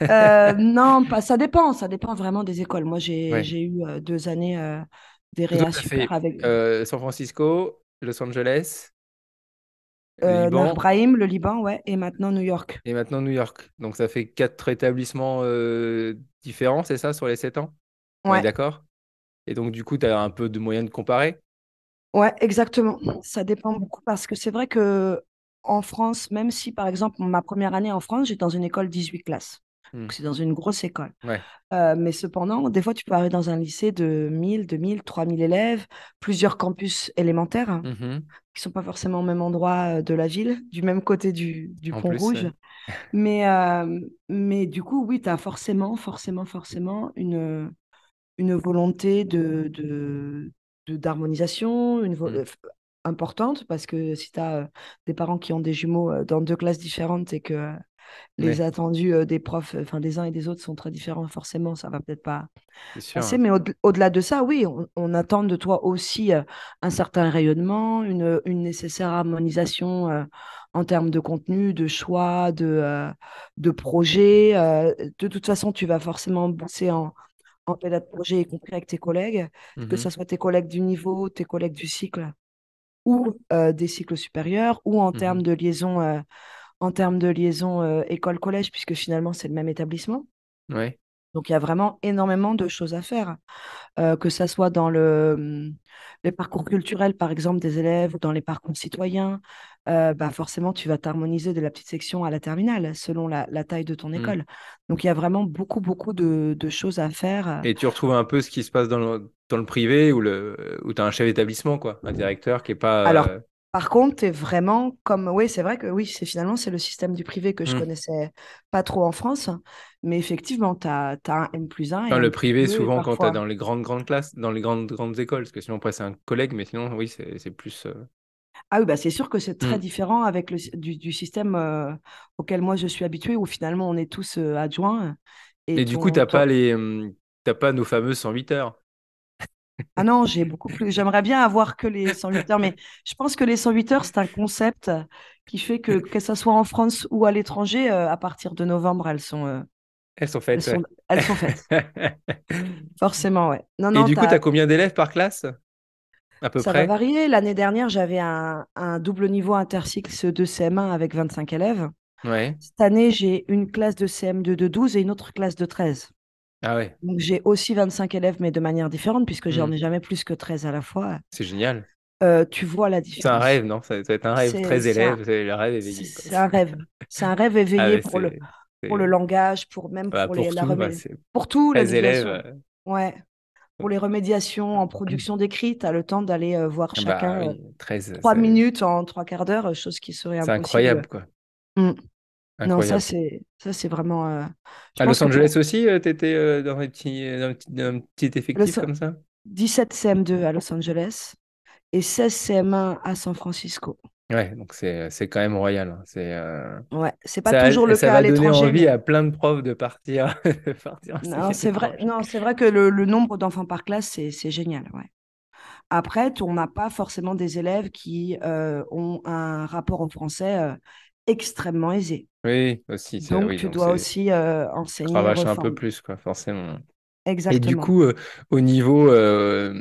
non, pas, ça dépend, ça dépend vraiment des écoles. Moi, j'ai eu deux années des réa super avec. San Francisco, Los Angeles. Euh, Liban Brahim, le Liban, ouais, et maintenant New York. et maintenant New York. Donc ça fait quatre établissements euh, différents, c'est ça, sur les sept ans? Ouais, d'accord? Et donc du coup, tu as un peu de moyens de comparer? ouais, exactement. Ça dépend beaucoup parce que c'est vrai que en France, même si par exemple ma première année en France, j'étais dans une école 18 classes. Donc c'est dans une grosse école. Ouais. Euh, mais cependant, des fois, tu peux arriver dans un lycée de 1000, 2000, 3000 élèves, plusieurs campus élémentaires hein, Mhm. qui sont pas forcément au même endroit euh, de la ville, du même côté du, du pont plus, Rouge. Mais, euh, mais du coup, oui, tu as forcément, forcément, forcément une, une volonté de, de, de- d'harmonisation, une vo- f- importante, parce que si tu as des parents qui ont des jumeaux dans deux classes différentes et que les Ouais, attendus euh, des profs, enfin des uns et des autres sont très différents, forcément, ça va peut-être pas passer. Mais au- au-delà de ça, oui, on, on attend de toi aussi euh, un certain rayonnement, une, une nécessaire harmonisation euh, en termes de contenu, de choix, de, de projet. de toute façon, tu vas forcément bosser en, en pilote de projet, y compris avec tes collègues, que Mhm. ce soit tes collègues du niveau, tes collègues du cycle ou des cycles supérieurs, ou en termes Mhm. de liaison, en termes de liaison euh, école-collège, puisque finalement, c'est le même établissement. Ouais. Donc, il y a vraiment énormément de choses à faire, euh, que ça soit dans le, hum, les parcours culturels, par exemple, des élèves, ou dans les parcours citoyens. euh, bah forcément, tu vas t'harmoniser de la petite section à la terminale, selon la, la taille de ton Hmm. école. Donc, il y a vraiment beaucoup, beaucoup de, de choses à faire. Et tu retrouves un peu ce qui se passe dans le, dans le privé où, le, où tu as un chef d'établissement, quoi, un directeur qui est pas. Alors, par contre, tu es vraiment comme. Oui, c'est vrai que oui, c'est finalement, c'est le système du privé que je hmm. connaissais pas trop en France. Mais effectivement, tu as, un M plus 1 et Enfin, un le privé, 2 et souvent, quand tu es dans les grandes, grandes classes, dans les grandes, grandes écoles, parce que sinon, après, c'est un collègue, mais sinon, oui, c'est plus. euh, Ah oui, bah c'est sûr que c'est très hmm. différent avec le, du, du système euh, auquel moi je suis habituée, où finalement on est tous euh, adjoints. Et Et du coup, t'as ton- pas les, t'as pas nos fameuses 108 heures. Ah non, j'ai beaucoup plus. J'aimerais bien avoir que les 108 heures, mais je pense que les 108 heures, c'est un concept qui fait que, que ce soit en France ou à l'étranger, euh, à partir de novembre, elles sont, euh, Elles sont elles faites, sont, elles sont faites. Forcément, ouais. Non, Et non, du coup, t'as, t'as combien d'élèves par classe, à peu ça va varier. L'année dernière, j'avais un, un double niveau intercycle de CM1 avec 25 élèves. Ouais. Cette année, j'ai une classe de CM2 de 12 et une autre classe de 13. Ah ouais, Donc, j'ai aussi 25 élèves, mais de manière différente, puisque j'en ai jamais plus que 13 à la fois. c'est génial. Euh, tu vois la C'est un différence. rêve, non? Ça, ça va être un rêve. C'est 13 c'est un, élèves, c'est le rêve c'est éveillé, c'est un rêve. C'est un rêve Ah éveillé ouais, pour le, c'est. pour le c'est- langage, pour même bah, pour les, pour la tout, bah, remé- c'est pour tout, la 13 élèves. euh, Ouais. Pour les remédiations en production d'écrit, tu as le temps d'aller euh, voir Bah chacun euh, oui, 13, trois c'est minutes en trois quarts d'heure, chose qui serait c'est impossible. incroyable, quoi. Non, ça, c'est ça, c'est vraiment. euh, À Los Angeles aussi, tu étais dans un petit, dans un petit, dans un petit effectif comme ça? 17 CM2 à Los Angeles et 16 CM1 à San Francisco. Ouais, donc c'est c'est quand même royal. hein. C'est euh, Ouais, c'est pas toujours ça, le ça cas à va donner l'étranger, envie mais à plein de profs de partir, de partir non, c'est vrai, l'étranger. non, c'est vrai que le, le nombre d'enfants par classe, c'est c'est génial. Ouais. Après, on n'a pas forcément des élèves qui euh, ont un rapport au français euh, extrêmement aisé. Oui, aussi, Donc, oui, tu donc dois aussi euh, enseigner, cravache un peu plus, quoi, forcément. Et du Exactement. coup, euh, au niveau, euh,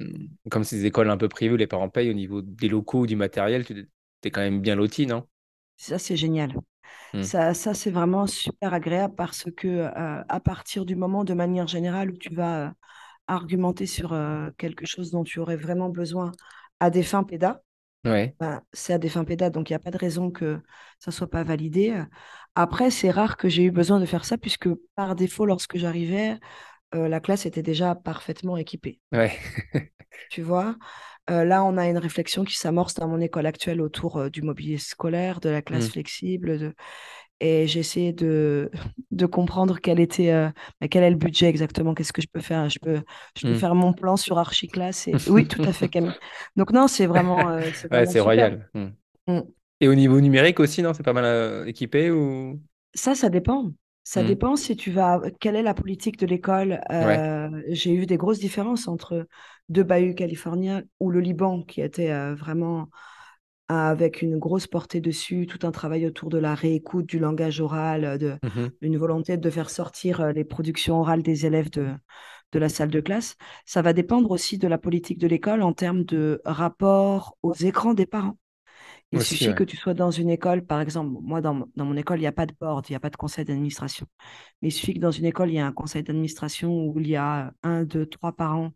comme c'est des écoles un peu privées où les parents payent, au niveau des locaux, du matériel, tu es quand même bien loti, non? Ça, c'est génial. Hmm. Ça, ça c'est vraiment super agréable parce que euh, à partir du moment, de manière générale, où tu vas argumenter sur quelque chose dont tu aurais vraiment besoin à des fins pédas, Ouais, ben, c'est à des fins pédas, donc il n'y a pas de raison que ça ne soit pas validé. Après, c'est rare que j'ai eu besoin de faire ça, puisque par défaut, lorsque j'arrivais, euh, la classe était déjà parfaitement équipée. ouais. Tu vois, Euh, là, on a une réflexion qui s'amorce dans mon école actuelle autour euh, du mobilier scolaire, de la classe Hmm. flexible, de... et essayé de, de comprendre quel était, euh, bah, quel est le budget exactement, qu'est-ce que je peux faire. Je peux, je peux Hmm. faire mon plan sur Archiclass. Et... Oui, tout à fait, Camille. Donc non, c'est vraiment, euh, c'est Ouais, royal. Hmm. Mm. Et au niveau numérique aussi, non? C'est pas mal euh, équipé ou? Ça, ça dépend. Ça dépend si tu vas. Quelle est la politique de l'école? Ouais. Euh, j'ai eu des grosses différences entre deux bahuts californiens ou le Liban, qui était vraiment avec une grosse portée dessus, tout un travail autour de la réécoute du langage oral, de, Mhm. une volonté de faire sortir euh, les productions orales des élèves de, de la salle de classe. Ça va dépendre aussi de la politique de l'école en termes de rapport aux écrans des parents. Il Aussi, suffit ouais. que tu sois dans une école, par exemple, moi, dans, mon- dans mon école, il n'y a pas de board, il n'y a pas de conseil d'administration. Mais il suffit que dans une école, il y a un conseil d'administration où il y a un, deux, trois parents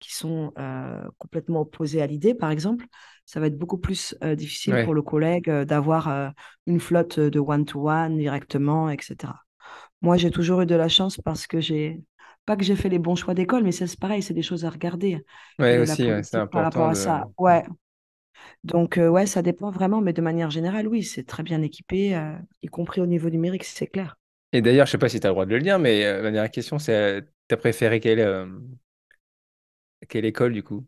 qui sont euh, complètement opposés à l'idée, par exemple. Ça va être beaucoup plus euh, difficile pour le collègue euh, d'avoir une flotte de one-to-one directement, etc. Moi, j'ai toujours eu de la chance parce que j'ai, pas que j'ai fait les bons choix d'école, mais c'est pareil, c'est des choses à regarder. la aussi, ouais, c'est politique par rapport important à ça. Ouais, donc, ouais, ça dépend vraiment, mais de manière générale, oui, c'est très bien équipé, y compris au niveau numérique, c'est clair. Et d'ailleurs, je sais pas si tu as le droit de le dire, mais ma dernière question, c'est euh, t'as préféré quelle, quelle école du coup?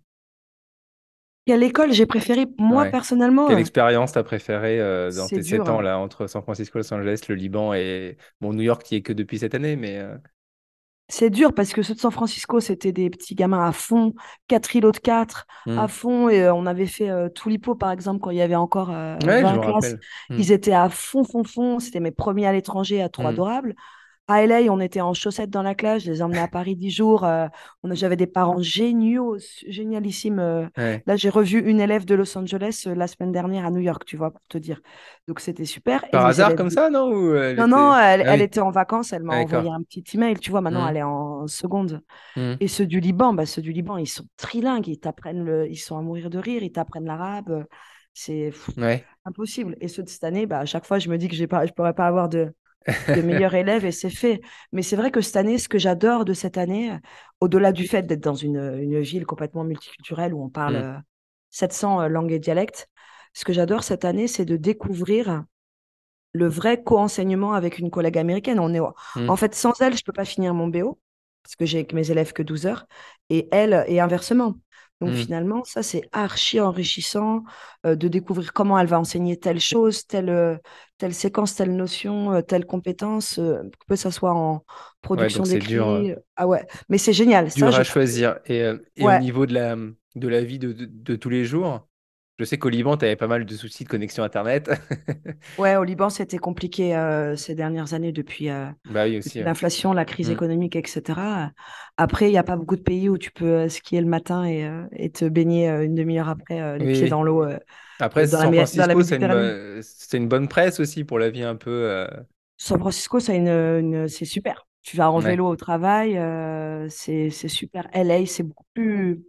Quelle école? J'ai préféré, moi, Ouais. personnellement, Quelle euh, expérience t'as préférée euh, dans tes sept dur. ans hein. là entre San Francisco, Los Angeles, le Liban et bon New York qui est que depuis cette année, mais euh, C'est dur parce que ceux de San Francisco, c'était des petits gamins à fond, 4 îlots de 4 à hmm. fond. Et euh, on avait fait euh, Toulipo, par exemple, quand il y avait encore euh, Ouais, je 20 me classes. Hmm. Ils étaient à fond, fond, fond. C'était mes premiers à l'étranger, à trop Hmm. adorables. À LA, on était en chaussettes dans la classe. Je les emmenais à Paris 10 jours. euh, j'avais des parents géniaux, génialissimes. euh. Ouais. Là, j'ai revu une élève de Los Angeles euh, la semaine dernière à New York, tu vois, pour te dire. Donc, c'était super. Par hasard élèves comme ça, non? Ou non, non, elle, Ah elle oui, était en vacances, elle m'a Ah, envoyé un petit email, tu vois, maintenant Hmm. elle est en seconde. Hmm. Et ceux du Liban, bah, ceux du Liban, ils sont trilingues, ils t'apprennent le, ils sont à mourir de rire, ils t'apprennent l'arabe, c'est Ouais. impossible. Et ceux de cette année, bah, à chaque fois, je me dis que pas, je pourrais pas avoir de, de meilleurs élèves et c'est fait. Mais c'est vrai que cette année, ce que j'adore de cette année, euh, au-delà du fait d'être dans une, une ville complètement multiculturelle où on parle Hmm. euh, 700 euh, langues et dialectes, ce que j'adore cette année, c'est de découvrir le vrai co-enseignement avec une collègue américaine. On est, Hmm. en fait, sans elle, je peux pas finir mon BO parce que j'ai avec mes élèves que 12 heures et elle, et inversement. Donc Hmm. finalement, ça, c'est archi enrichissant euh, de découvrir comment elle va enseigner telle chose, telle, telle séquence, telle notion, telle compétence, euh, que ça soit en Ouais, production euh, d'écrit. euh, Ah ouais, mais c'est génial. Ça, dur je à trouve. choisir. Et, et au Ouais, niveau de la, de la vie de, de- de tous les jours, je sais qu'au Liban, tu avais pas mal de soucis de connexion Internet. ouais, au Liban, c'était compliqué euh, ces dernières années depuis, euh, Bah oui, ouais. l'inflation, la crise Hmm. économique, etc. Après, il n'y a pas beaucoup de pays où tu peux euh, skier le matin et, et te baigner une demi-heure après, les Oui, pieds dans l'eau Après, dans San la Francisco, c'est une, bonne presse aussi pour la vie un peu. San Francisco, une, une- c'est super. Tu vas en Ouais, vélo au travail, euh, c'est c'est super. LA, c'est beaucoup plus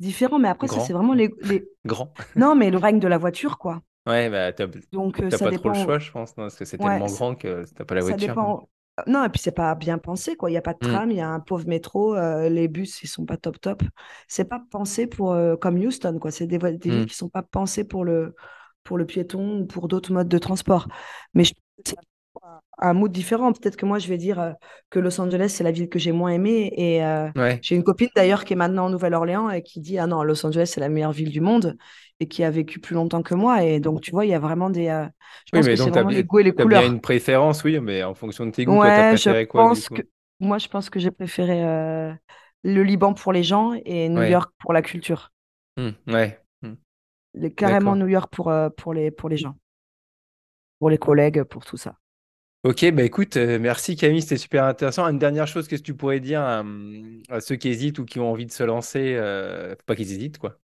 différent, mais après, ça, c'est vraiment les, les... Grand. Non, mais le règne de la voiture, quoi. Ouais, bah t'as Donc, euh, t'as ça pas trop le choix, je pense, non, parce que c'est Ouais, tellement grand que t'as pas la Ça voiture. quoi. dépend. Non, et puis c'est pas bien pensé, quoi. Il n'y a pas de Hmm. tram, il y a un pauvre métro, euh, les bus, ils sont pas top top. C'est pas pensé pour, euh, comme Houston, quoi. C'est des, des villes qui sont pas pensées pour le, pour le piéton ou pour d'autres modes de transport. Mais je- c'est un mood différent. Peut-être que moi, je vais dire euh, que Los Angeles, c'est la ville que j'ai moins aimée. Et euh, Ouais. j'ai une copine d'ailleurs qui est maintenant en Nouvelle-Orléans et qui dit, ah non, Los Angeles, c'est la meilleure ville du monde et qui a vécu plus longtemps que moi. Et donc, tu vois, il y a vraiment des... euh, je Oui, pense mais que donc vraiment les goûts et les t'as bien couleurs. une préférence, oui, mais en fonction de tes goûts, toi, Ouais, je préféré quoi du pense que moi, je pense que j'ai préféré le Liban pour les gens et New Ouais. York pour la culture. Hmm. Ouais. Les- carrément. New York pour, pour les, pour les gens, pour les collègues, pour tout ça. Ok, bah écoute, euh, merci Camille, c'était super intéressant. Une dernière chose, qu'est-ce que tu pourrais dire à, ceux qui hésitent ou qui ont envie de se lancer? euh, pas qu'ils hésitent, quoi.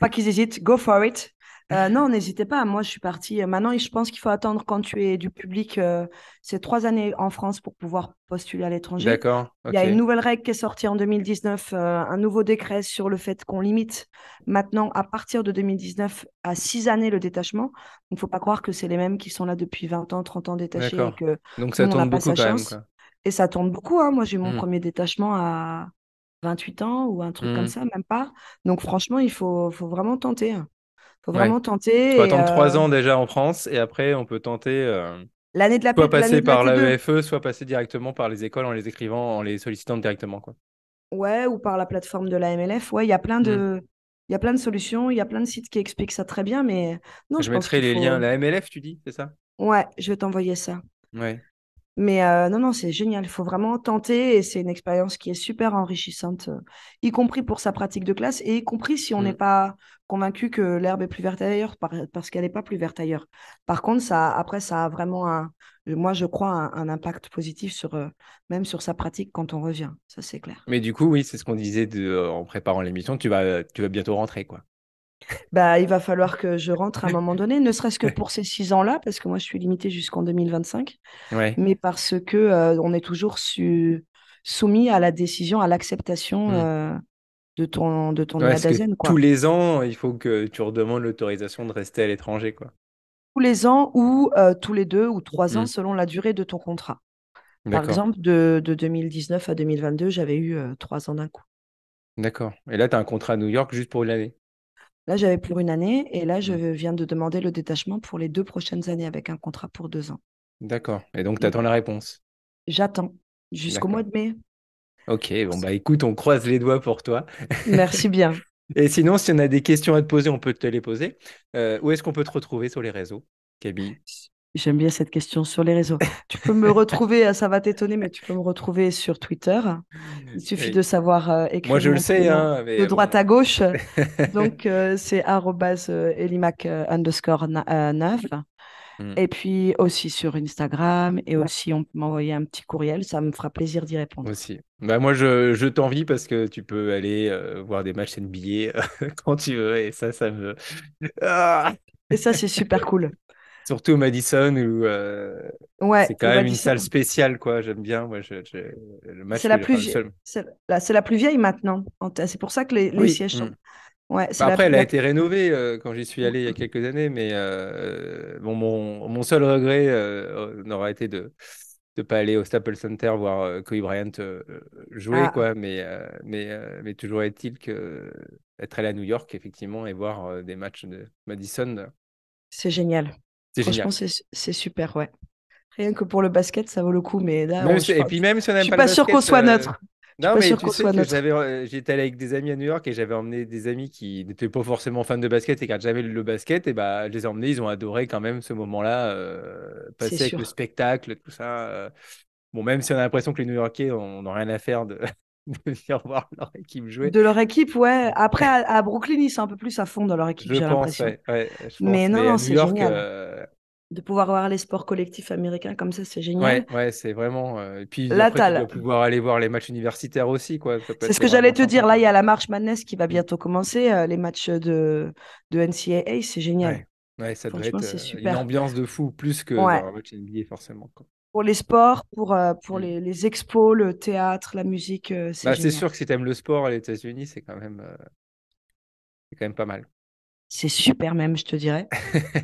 Pas qu'ils hésitent, go for it. Euh, non, n'hésitez pas. Moi, je suis partie. euh, Maintenant, je pense qu'il faut attendre quand tu es du public. euh, c'est trois années en France pour pouvoir postuler à l'étranger. D'accord, Il y a une nouvelle règle qui est sortie en 2019, euh, un nouveau décret sur le fait qu'on limite maintenant, à partir de 2019, à six années le détachement. Donc, il ne faut pas croire que c'est les mêmes qui sont là depuis 20 ans, 30 ans détachés et que Donc ça tourne beaucoup quand même, quoi. Et ça tourne beaucoup. hein. Moi, j'ai eu mon Hmm. premier détachement à 28 ans ou un truc comme Hmm. ça, même pas. Donc, franchement, il faut, faut vraiment tenter. Il faut Ouais. vraiment Il faut tenter. Attendre trois euh, ans déjà en France et après on peut tenter euh, l'année de la soit passer par la T2, EFE, soit passer directement par les écoles en les écrivant, en les sollicitant directement, quoi. ouais, ou par la plateforme de la MLF. Ouais, il y a plein Hmm. de, il y a plein de solutions. Il y a plein de sites qui expliquent ça très bien. Mais non, Je je mettrai les liens. La MLF, tu dis, c'est ça? Ouais, je vais t'envoyer ça. Ouais. Mais euh, non, non, c'est génial. Il faut vraiment tenter et c'est une expérience qui est super enrichissante, euh, y compris pour sa pratique de classe et y compris si on n'est Hmm. pas convaincu que l'herbe est plus verte ailleurs par- parce qu'elle n'est pas plus verte ailleurs. Par contre, ça, après, ça a vraiment un, moi, je crois, un, un impact positif sur, euh, même sur sa pratique quand on revient. Ça, c'est clair. Mais du coup, oui, c'est ce qu'on disait de, en préparant l'émission, tu vas, tu vas bientôt rentrer, quoi. Bah, il va falloir que je rentre à un moment donné, ne serait-ce que pour ces six ans-là, parce que moi, je suis limitée jusqu'en 2025, Ouais. mais parce que euh, on est toujours su- soumis à la décision, à l'acceptation Hmm. euh, de ton, de ton Ouais, tous les ans, il faut que tu redemandes l'autorisation de rester à l'étranger, quoi. Tous les ans ou euh, tous les deux ou trois ans, Hmm. selon la durée de ton contrat. Par exemple, de, de 2019 à 2022, j'avais eu trois ans d'un coup. d'accord. Et là, tu as un contrat à New York juste pour une année? Là, j'avais pour une année et là, je Hmm. viens de demander le détachement pour les deux prochaines années avec un contrat pour deux ans. D'accord. Et donc, tu attends la réponse? j'attends jusqu'au mois de mai. Ok, bon, bah écoute, on croise les doigts pour toi. Merci bien. Et sinon, si on a des questions à te poser, on peut te les poser. Euh, où est-ce qu'on peut te retrouver sur les réseaux, Camille? J'aime bien cette question sur les réseaux. Tu peux me retrouver, euh, ça va t'étonner, mais tu peux me retrouver sur Twitter. Il suffit Et de savoir euh, Moi, écrire je le sais, hein, de droite bon. à gauche. Donc, euh, c'est elimac underscore na- euh, 9. Hmm. Et puis aussi sur Instagram. Et aussi, on peut m'envoyer un petit courriel. Ça me fera plaisir d'y répondre. Aussi. Bah, moi, je, je t'envie parce que tu peux aller euh, voir des matchs NBA quand tu veux. Et ça, ça me. Ah Et ça, c'est super cool. Surtout au Madison où euh, Ouais, c'est quand même une salle spéciale, quoi. J'aime bien. Moi, je, je- le match, C'est la plus c'est la, la vieille maintenant. C'est pour ça que les, sièges sont. hmm. Ouais, Bah, après, elle a été rénovée euh, quand j'y suis allé il y a quelques années, mais euh, bon, mon, mon seul regret euh, n'aura été de ne pas aller au Staples Center voir Kobe Bryant jouer, Ah, quoi. Mais, mais, mais toujours est-il que être allé à New York, effectivement, et voir des matchs de Madison, c'est génial. C'est Franchement, génial. c'est super, ouais. Rien que pour le basket, ça vaut le coup. Mais là, on- je et puis même si on n'aime suis pas le pas sûre qu'on soit euh, neutre. Non, pas mais tu sais que j'avais, euh, j'étais allé avec des amis à New York et j'avais emmené des amis qui n'étaient pas forcément fans de basket et qui n'avaient jamais lu le basket. Et bah, je les ai emmenés, ils ont adoré quand même ce moment-là, euh, passer avec le sûr. spectacle, tout ça. euh. Bon, même si on a l'impression que les New Yorkais on n'a rien à faire de, de venir voir leur équipe jouer, De leur équipe, ouais. Après, à, à Brooklyn, ils sont un peu plus à fond dans leur équipe, j'ai l'impression. ouais, ouais, je Mais non, non, c'est génial. euh, De pouvoir voir les sports collectifs américains comme ça, c'est génial. ouais, ouais, c'est vraiment. euh, Et puis Là, après, tu pouvoir aller voir les matchs universitaires aussi, C'est ce que j'allais te dire. Là, il y a la marche Madness qui va Mm. bientôt commencer. euh, les matchs de, de NCAA, c'est génial. Ouais, ça Franchement, être c'est euh, une ambiance de fou, plus que Ouais. un match NBA, forcément, quoi. Pour les sports, pour, euh, pour Mm. les, les expos, le théâtre, la musique, euh, c'est Bah, sûr que si tu aimes le sport à les États-Unis, c'est quand même, euh, quand même pas mal. C'est super même, je te dirais.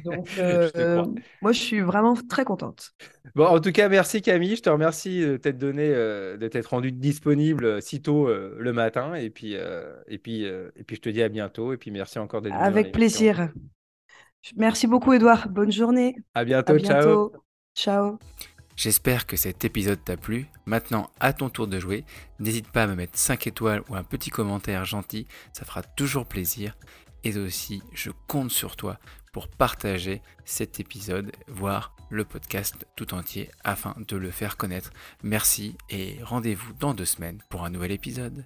Donc, Je te crois. moi, je suis vraiment très contente. Bon, en tout cas, merci Camille. Je te remercie de t'être donné, de t'être rendu disponible si tôt le matin. Et puis, et puis, et puis, je te dis à bientôt. Et puis, merci encore d'être venu Avec plaisir. Merci beaucoup, Edouard. Bonne journée. À À bientôt. Ciao. bientôt. Ciao. J'espère que cet épisode t'a plu. Maintenant, à ton tour de jouer. N'hésite pas à me mettre 5 étoiles ou un petit commentaire gentil. Ça fera toujours plaisir. Et aussi, je compte sur toi pour partager cet épisode, voire le podcast tout entier afin de le faire connaître. Merci et rendez-vous dans deux semaines pour un nouvel épisode.